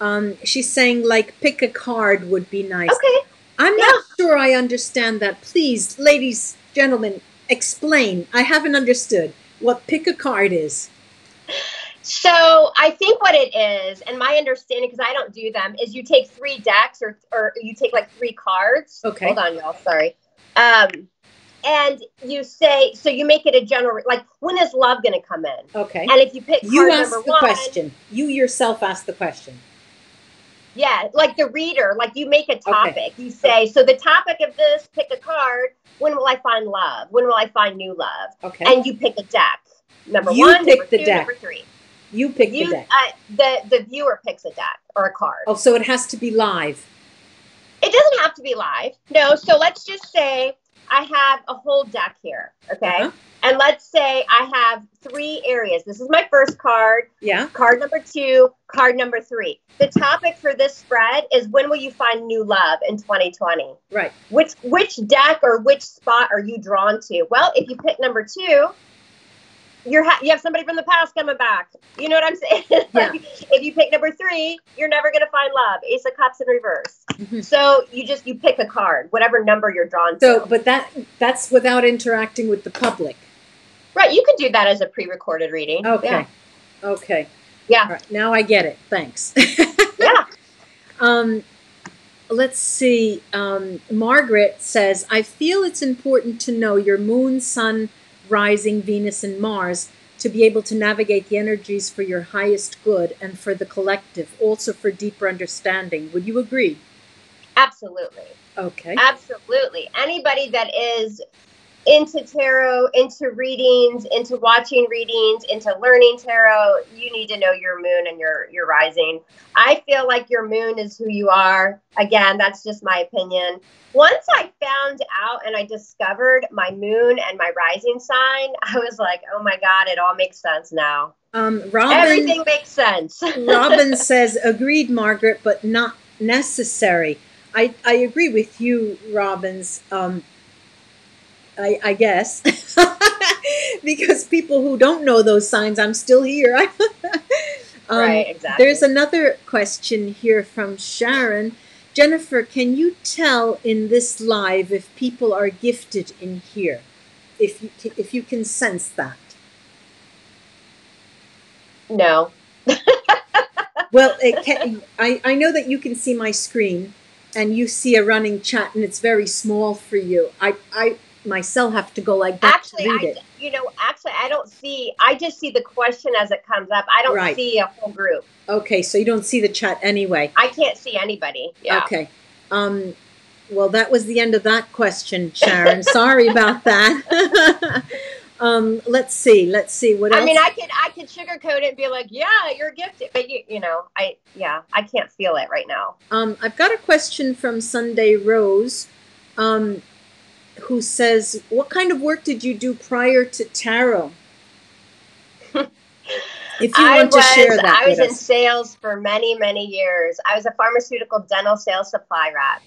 Um, she's saying like pick a card would be nice. Okay. I'm not sure I understand that. Please, ladies, gentlemen, explain. I haven't understood what pick a card is. So I think what it is, and my understanding, because I don't do them, is you take three decks or or you take like three cards. Okay. Hold on, y'all. Sorry. Um, and you say so you make it a general like when is love going to come in? Okay. And if you pick You ask the one, question. You yourself ask the question. Yeah, like the reader, like you make a topic. You say so the topic of this, pick a card. When will I find love? When will I find new love? Okay. And you pick a deck. Number You one, pick number the two, deck. number three. you pick You the deck. uh, the the viewer picks a deck or a card. Oh, so it has to be live. It doesn't have to be live. No. So let's just say I have a whole deck here. Okay. Uh-huh. And let's say I have three areas. This is my first card, Yeah. card number two, card number three. The topic for this spread is when will you find new love in 2020? Right. Which which deck or which spot are you drawn to? Well, if you pick number two, you're ha- you have somebody from the past coming back. You know what I'm saying? Yeah. if you pick number three, you're never gonna find love. Ace of Cups in reverse. Mhm. So you just you pick a card, whatever number you're drawn So, to. but that that's without interacting with the public. Right, you can do that as a pre-recorded reading. Okay. Yeah. Okay. Yeah. Right. Now I get it. Thanks. Yeah. Um, let's see. Um, Margaret says, I feel it's important to know your moon, sun, rising, Venus, and Mars to be able to navigate the energies for your highest good and for the collective, also for deeper understanding. Would you agree? Absolutely. Okay. Absolutely. Anybody that is into tarot, into readings, into watching readings, into learning tarot, you need to know your moon and your your rising. I feel like your moon is who you are. Again, that's just my opinion. Once I found out and I discovered my moon and my rising sign, I was like, "Oh my god, it all makes sense now. Um, Robin, Everything makes sense." Robin says, agreed, Margaret, but not necessary. I, I agree with you, Robbins. Um, I, I guess. because people who don't know those signs, I'm still here. Um, right, exactly. There's another question here from Sharon. Jennifer, can you tell in this live if people are gifted in here? If you, if you can sense that. no. Well, it can, I, I know that you can see my screen and you see a running chat and it's very small for you. I, I myself have to go like that actually I, it. you know actually i don't see i just see the question as it comes up i don't Right. see a whole group Okay, so you don't see the chat anyway. i can't see anybody yeah Okay. Um, well, that was the end of that question, Sharon. Sorry about that. um, let's see. Let's see what else. i mean i could i could sugarcoat it and be like yeah you're gifted but you you know i yeah i can't feel it right now Um, I've got a question from Sunday Rose, um, who says, "What kind of work did you do prior to tarot?" if you I want was to share that I was in us. sales for many many years. I was a pharmaceutical dental sales supply rep.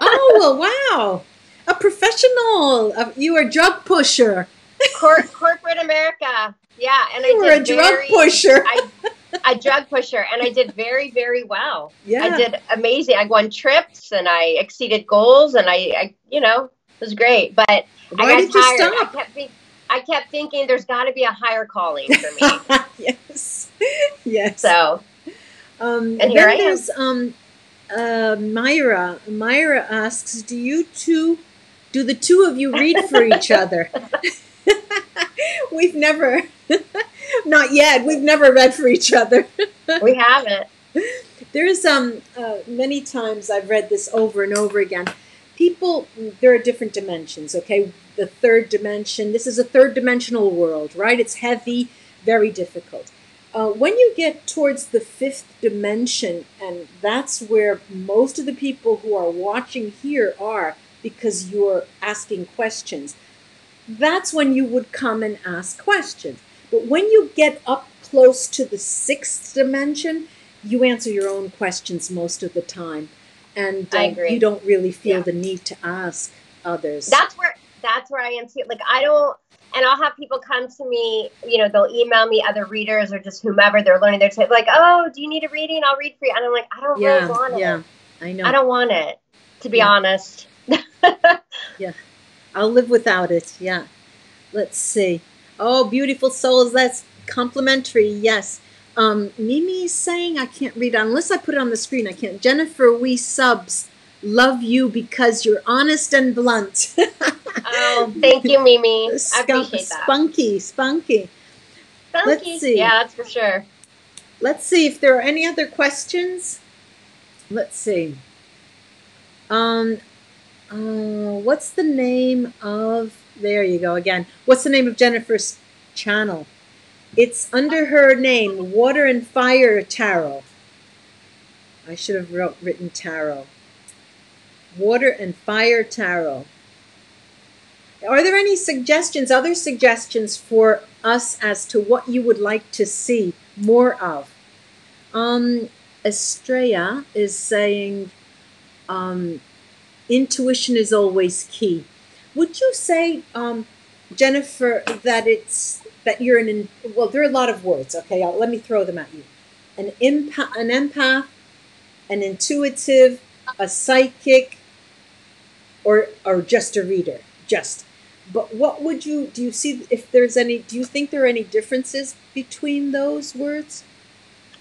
oh well, wow! A professional. Uh, you are a drug pusher. Cor- corporate America. Yeah, and You I were a drug very, pusher. I, a drug pusher, and I did very very well. Yeah. I did amazing. I won trips and I exceeded goals, and I, I you know, was great. But I Why did you tired. stop? I kept, think, I kept thinking there's got to be a higher calling for me. yes. Yes. so Um, And here then I am. um, uh, Myra. Myra asks, "Do you two, do the two of you read for each other?" We've never, not yet. We've never read for each other. we haven't. There's um uh, many times I've read this over and over again. People, there are different dimensions. Okay, the third dimension. This is a third dimensional world, right? It's heavy, very difficult. Uh, when you get towards the fifth dimension, and that's where most of the people who are watching here are, because you're asking questions. That's when you would come and ask questions. But when you get up close to the sixth dimension, you answer your own questions most of the time, and I uh, agree. you don't really feel Yeah. the need to ask others. That's where that's where I am too. Like I don't, and I'll have people come to me. You know, they'll email me other readers or just whomever they're learning. They're t- like, "Oh, do you need a reading? I'll read for you." And I'm like, I don't yeah, really want it. yeah, I know. I don't want it. To be Yeah. honest. Yeah, I'll live without it. Yeah. Let's see. Oh, beautiful souls. That's complimentary. Yes. Um, Mimi's saying I can't read it unless I put it on the screen. I can't. Jennifer, we subs love you because you're honest and blunt. oh, thank you, Mimi. I appreciate that. Spunky, spunky. Spunky. Let's see. Yeah, that's for sure. Let's see if there are any other questions. Let's see. Um, uh, what's the name of? There you go again. What's the name of Jennifer's channel? It's under her name, Water and Fire Tarot. I should have wrote, written tarot. Water and Fire Tarot. Are there any suggestions, other suggestions for us as to what you would like to see more of? Um, Estrella is saying um, intuition is always key. Would you say, um, Jennifer, that it's that you're an well? There are a lot of words. Okay, I'll, let me throw them at you. An empath, an empath, an intuitive, a psychic, or or just a reader. Just. But what would you do? You see if there's any? Do you think there are any differences between those words?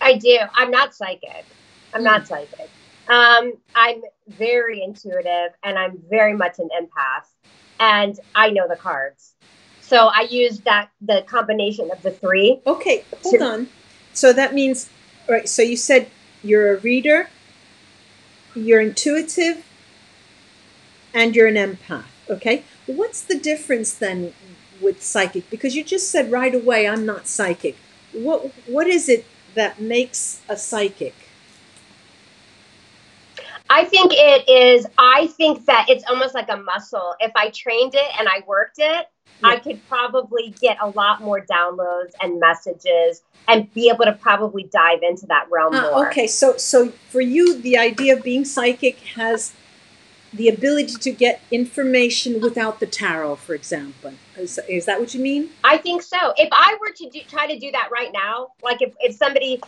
I do. I'm not psychic. I'm not hmm. psychic. Um, I'm very intuitive and I'm very much an empath and I know the cards. So I use that the combination of the three. Okay, hold to- on. So that means right, so you said you're a reader, you're intuitive, and you're an empath. Okay? What's the difference then with psychic? Because you just said right away I'm not psychic. What what is it that makes a psychic? I think it is. I think that it's almost like a muscle. If I trained it and I worked it, yeah. I could probably get a lot more downloads and messages and be able to probably dive into that realm uh, more. Okay, so so for you, the idea of being psychic has the ability to get information without the tarot, for example. Is, is that what you mean? I think so. If I were to do, try to do that right now, like if, if somebody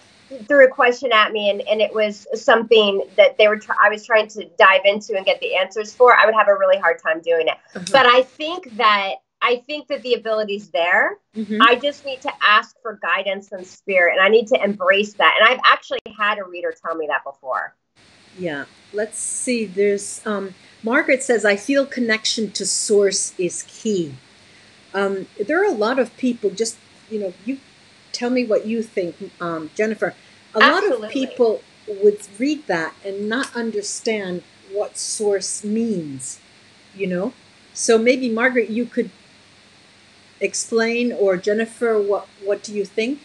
threw a question at me and, and it was something that they were try- I was trying to dive into and get the answers for, I would have a really hard time doing it. Uh-huh. But I think that I think that the ability's there. Mm-hmm. I just need to ask for guidance from spirit and I need to embrace that. And I've actually had a reader tell me that before. Yeah. Let's see. There's um, Margaret says, I feel connection to source is key. Um, there are a lot of people, just, you know, you tell me what you think, um, Jennifer. A Absolutely. lot of people would read that and not understand what source means, you know? So maybe, Margaret, you could explain, or Jennifer, what, what do you think?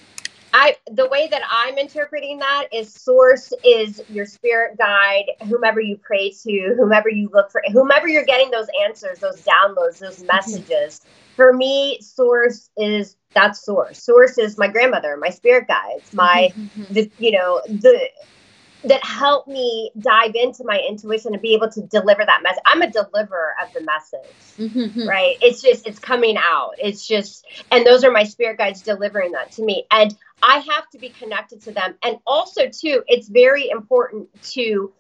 I the way that I'm interpreting that is source is your spirit guide, whomever you pray to, whomever you look for, whomever you're getting those answers, those downloads, those mm-hmm. messages. Mm-hmm. For me, source is that source. Source is my grandmother, my spirit guides, my mm-hmm. the you know the that help me dive into my intuition and be able to deliver that message. I'm a deliverer of the message, mm-hmm. right? It's just, it's coming out. It's just, and those are my spirit guides delivering that to me. And I have to be connected to them. And also, too, it's very important to,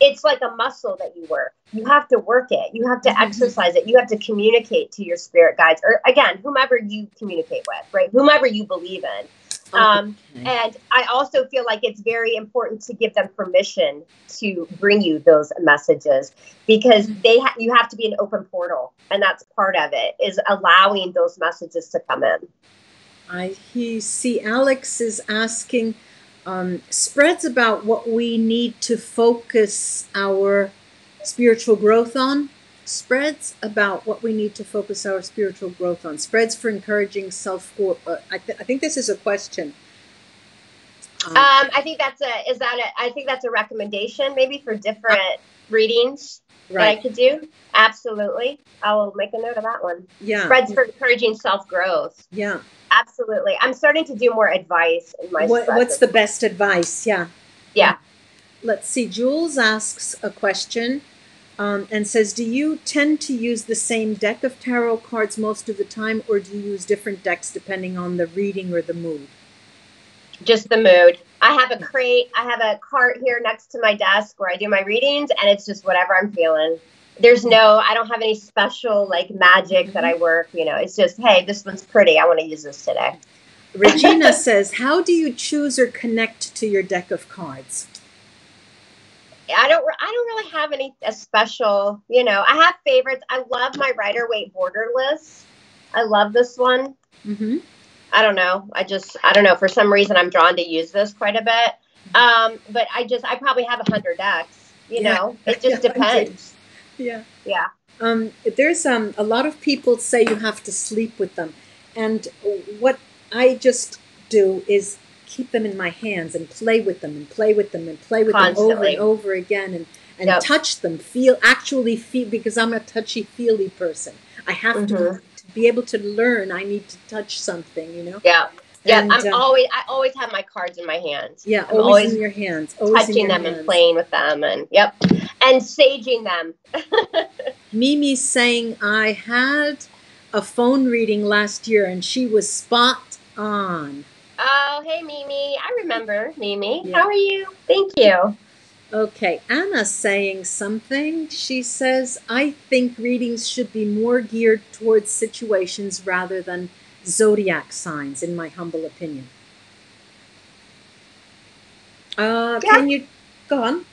it's like a muscle that you work. You have to work it. You have to mm-hmm. exercise it. You have to communicate to your spirit guides, or again, whomever you communicate with, right? Whomever you believe in. Um, okay. And I also feel like it's very important to give them permission to bring you those messages because mm-hmm. they ha- you have to be an open portal, and that's part of it is allowing those messages to come in. I see Alex is asking um, spreads about what we need to focus our spiritual growth on. Spreads about what we need to focus our spiritual growth on. Spreads for encouraging self. Uh, I, th- I think this is a question. Um, um, I think that's a is that a I think that's a recommendation maybe for different readings right. that I could do. Absolutely, I will make a note of that one. Yeah, spreads for encouraging self growth. Yeah, Absolutely. I'm starting to do more advice in my what, What's the best advice? Yeah. Yeah. Let's see. Jules asks a question um, and says Do you tend to use the same deck of tarot cards most of the time, or do you use different decks depending on the reading or the mood? Just the mood. I have a crate, I have a cart here next to my desk where I do my readings, and it's just whatever I'm feeling there's no i don't have any special like magic that i work you know it's just hey this one's pretty i want to use this today Regina says, "How do you choose or connect to your deck of cards?" I don't. I don't really have any a special. You know, I have favorites. I love my Rider Waite borderless. I love this one. Mm-hmm. I don't know. I just. I don't know. For some reason, I'm drawn to use this quite a bit. Um, but I just. I probably have a hundred decks. You Yeah. know, it just Yeah, depends. Yeah. Yeah. Um, there's um, a lot of people say you have to sleep with them, and what I just do is keep them in my hands and play with them and play with them and play with them over and over again and and Yep. touch them, feel actually feel because I'm a touchy feely person. I have Mhm. to be able to learn. I need to touch something, you know. Yeah. Yeah. And, I'm uh, always. I always have my cards in my hands. Yeah, always, always in your hands, always in touching them and playing with them, and yep, and saging them. Mimi saying I had a phone reading last year and she was spot on. Oh, hey Mimi. I remember Mimi. Yeah. How are you? Thank you. Okay, Anna saying something. She says, I think readings should be more geared towards situations rather than zodiac signs, in my humble opinion. Uh, Yeah. Can you go on?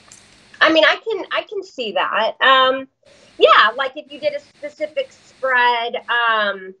I mean, I can I can see that. Um, yeah, like if you did a specific spread um,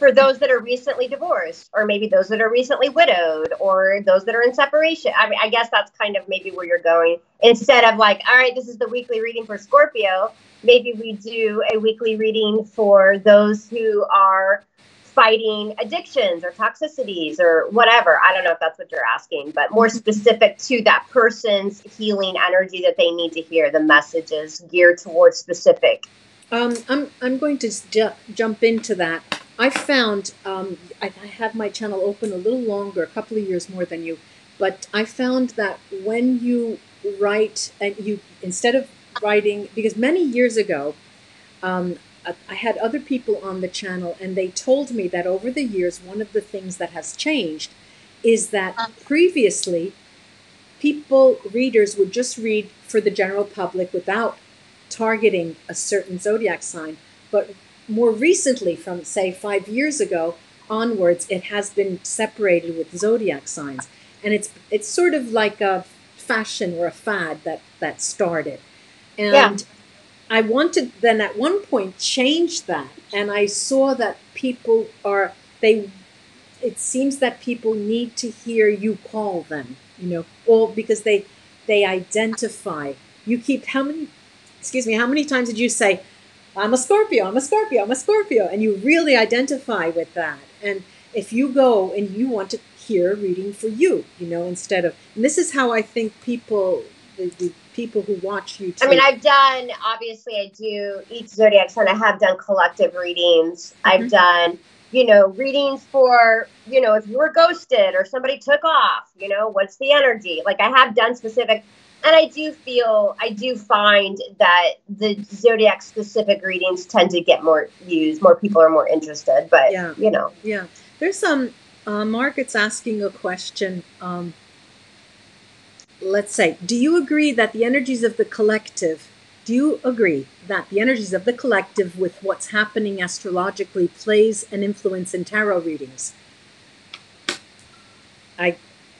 for those that are recently divorced, or maybe those that are recently widowed, or those that are in separation. I mean, I guess that's kind of maybe where you're going. Instead of like, all right, this is the weekly reading for Scorpio. Maybe we do a weekly reading for those who are fighting addictions or toxicities or whatever. I don't know if that's what you're asking, but more specific to that person's healing energy that they need to hear. The messages geared towards specific. Um, I'm, I'm going to ju- jump into that. I found um, I, I have my channel open a little longer, a couple of years more than you, but I found that when you write and you instead of writing because many years ago, um, I- I had other people on the channel and they told me that over the years, one of the things that has changed is that previously people readers would just read for the general public without targeting a certain zodiac sign. But more recently, from say five years ago onwards, it has been separated with zodiac signs, and it's it's sort of like a fashion or a fad that that started. And Yeah. I wanted then at one point change that, and I saw that people are they. It seems that people need to hear you call them, you know, all because they they identify. You keep how many excuse me, how many times did you say, I'm a Scorpio, I'm a Scorpio, I'm a Scorpio? And you really identify with that. And if you go and you want to hear a reading for you, you know, instead of, and this is how I think people, the, the people who watch you. I mean, I've done, obviously, I do each zodiac sign. I have done collective readings. I've mm-hmm. done, you know, readings for, you know, if you were ghosted or somebody took off, you know, what's the energy? Like, I have done specific, and I do feel, I do find that the zodiac specific readings tend to get more used. More people are more interested, but, Yeah. you know, Yeah, there's some. Uh, Margaret's asking a question. Um, let's say, do you agree that the energies of the collective? Do you agree that the energies of the collective, with what's happening astrologically, plays an influence in tarot readings? I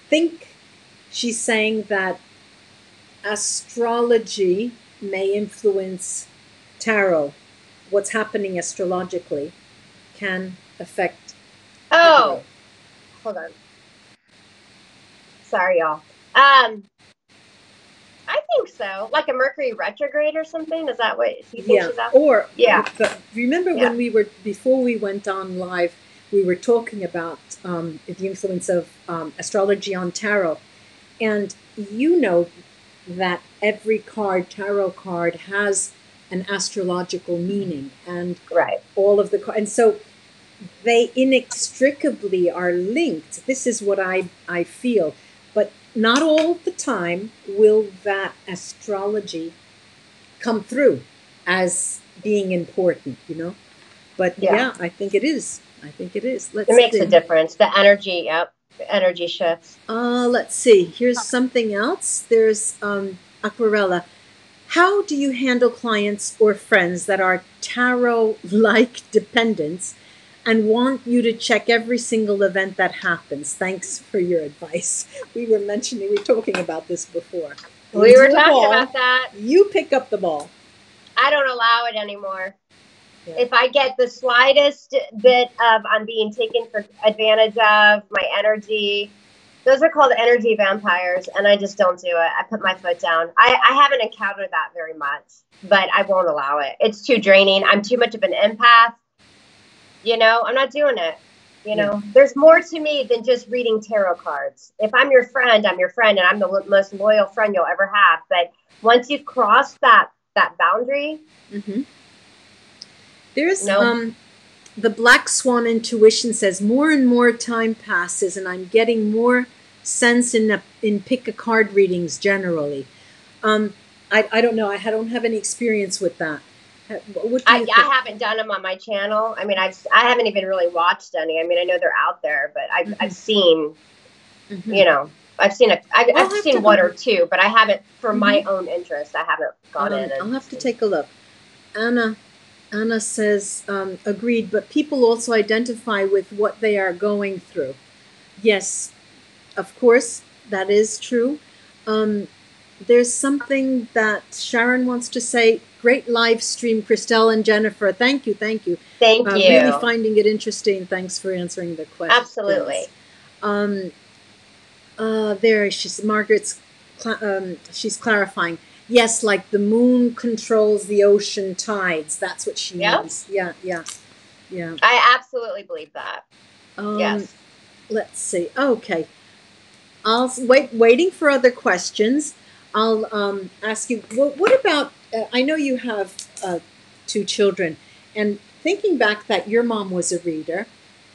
think she's saying that astrology may influence tarot. What's happening astrologically can affect Oh, hold on. Sorry, y'all. Um, I think so. Like a Mercury retrograde or something. Is that what you think yeah or Yeah. remember Yeah. when we were before we went on live we were talking about um, the influence of um, astrology on tarot and you know that every card tarot card has an astrological meaning and Right. all of the car- and so they inextricably are linked this is what i i feel but not all the time will that astrology come through as being important you know but yeah, Yeah. i think it is i think it is let's It makes see. a difference. The energy, yep. Energy shifts. Uh, let's see. Here's something else. There's um, Aquarella. How do you handle clients or friends that are tarot like dependents and want you to check every single event that happens. Thanks for your advice. We were mentioning, we were talking about this before. We were talking ball, about that. You pick up the ball. I don't allow it anymore. Yeah. If I get the slightest bit of I'm being taken for advantage of, my energy, those are called energy vampires, and I just don't do it. I put my foot down. I, I haven't encountered that very much, but I won't allow it. It's too draining. I'm too much of an empath. You know, I'm not doing it. You know, yeah. there's more to me than just reading tarot cards. If I'm your friend, I'm your friend, and I'm the most loyal friend you'll ever have. But once you cross that that boundary, mm-hmm. There's no. um the black swan intuition says more and more time passes and i'm getting more sense in a, in pick a card readings generally um, I, I don't know i don't have any experience with that I, I, haven't done them on my channel i mean i've i haven't even really watched any i mean i know they're out there but i've, mm-hmm. I've seen mm-hmm. you know i've seen a i've, I've seen one or two but i haven't for mm-hmm. my own interest i haven't gone um, in i'll have to take a look anna Anna says, um, agreed, but people also identify with what they are going through. Yes, of course, that is true. Um, there's something that Sharon wants to say. Great live stream, Christelle and Jennifer. Thank you, thank you. Thank uh, you. Really finding it interesting. Thanks for answering the question. Absolutely. Um, uh, there, she's Margaret's. Um, she's clarifying. Yes, like the moon controls the ocean tides. That's what she yep. means. Yeah, yeah, yeah. I absolutely believe that. Um, yes. Let's see. Okay. I'll wait. Waiting for other questions. I'll um, ask you. Well, what about? Uh, I know you have uh, two children, and thinking back that your mom was a reader,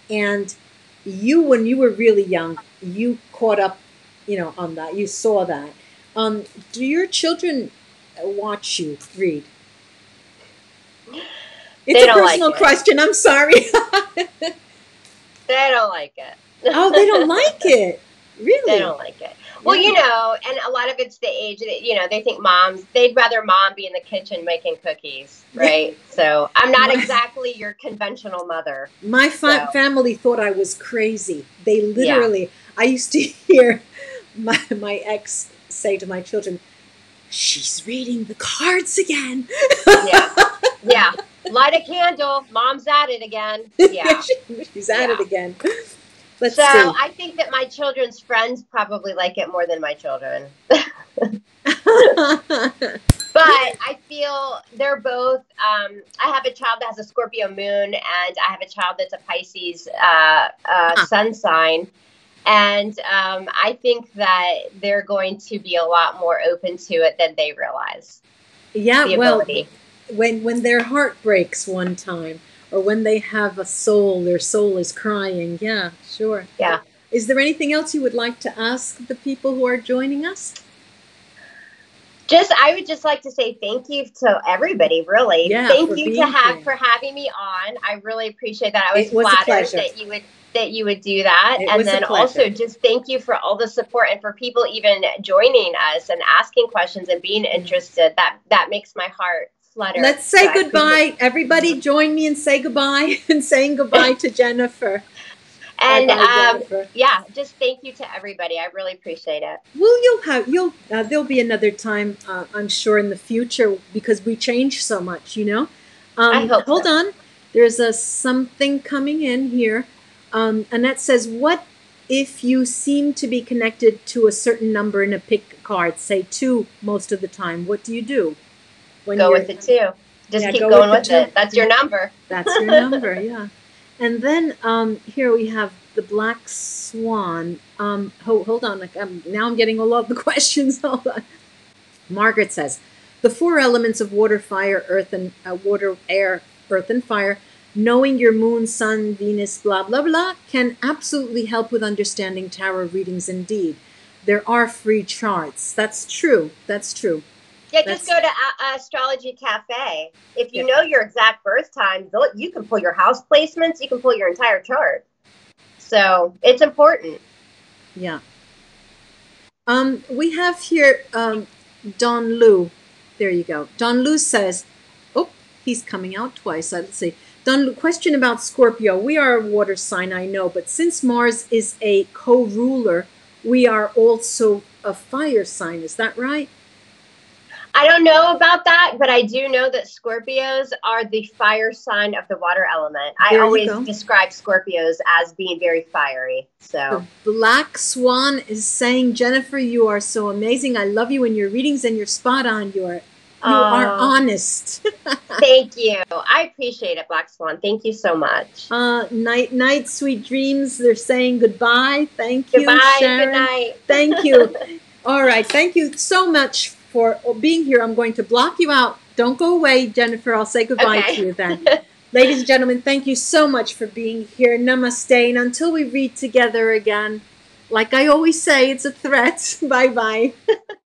and you, when you were really young, you caught up, you know, on that. You saw that um, do your children watch you read? It's a personal like question. I'm sorry. they don't like it. oh, they don't like it. Really? They don't like it. Well, you know, and a lot of it's the age that, you know, they think moms, they'd rather mom be in the kitchen making cookies, right? so I'm not exactly your conventional mother. My fa- so. family thought I was crazy. They literally, yeah. I used to hear my, my ex say to my children, she's reading the cards again. yeah. Yeah. Light a candle. Mom's at it again. Yeah. she's at yeah. it again. Let's so see. I think that my children's friends probably like it more than my children. but I feel they're both. Um, I have a child that has a Scorpio moon, and I have a child that's a Pisces uh, uh, sun sign. And um, I think that they're going to be a lot more open to it than they realize. Yeah, the well, when when their heart breaks one time, or when they have a soul, their soul is crying. Yeah, sure. Yeah. Is there anything else you would like to ask the people who are joining us? Just, I would just like to say thank you to everybody. Really, yeah, thank you to have here. for having me on. I really appreciate that. I was, was flattered that you would that you would do that. It and then also just thank you for all the support and for people even joining us and asking questions and being mm-hmm. interested. That that makes my heart flutter. Let's say so goodbye. Everybody join me and say goodbye and saying goodbye to Jennifer. And um, yeah, just thank you to everybody. I really appreciate it. Well, you'll have you'll uh, there'll be another time, uh, I'm sure, in the future because we change so much. You know. Um, I hope. Hold so. on. There's a something coming in here. Um, Annette says, "What if you seem to be connected to a certain number in a pick card, say two most of the time? What do you do?" When go with the two. Just yeah, keep go going with, with it. That's your number. That's your number. Yeah. And then um, here we have the black swan. Um, hold, on. Um, now I'm getting a lot of the questions. Hold on. Margaret says, the four elements of water, fire, earth, and uh, water, air, earth, and fire knowing your moon, sun, Venus, blah, blah, blah, can absolutely help with understanding tarot readings indeed. There are free charts. That's true. That's true. Yeah, just go to uh, Astrology Cafe. If you yeah. know your exact birth time, you can pull your house placements, you can pull your entire chart. So it's important. Yeah. Um, we have here um, Don Lu. There you go. Don Lu says, oh, He's coming out twice. Let's see. Done. Question about Scorpio. We are a water sign, I know, but since Mars is a co-ruler, we are also a fire sign. Is that right? I don't know about that, but I do know that Scorpios are the fire sign of the water element. I There you always go. describe Scorpios as being very fiery. So The Black Swan is saying, Jennifer, you are so amazing. I love you in your readings and you're spot on. You are you are honest. thank you. I appreciate it, Black Swan. Thank you so much. uh, night night, sweet dreams. They're saying goodbye. Thank you, Goodbye. Sharon. Good night. Thank you. All right. Thank you so much for being here. I'm going to block you out. Don't go away, Jennifer. I'll say goodbye Okay. to you then. Ladies and gentlemen, thank you so much for being here. Namaste. And until we read together again, like I always say, it's a threat. Bye bye.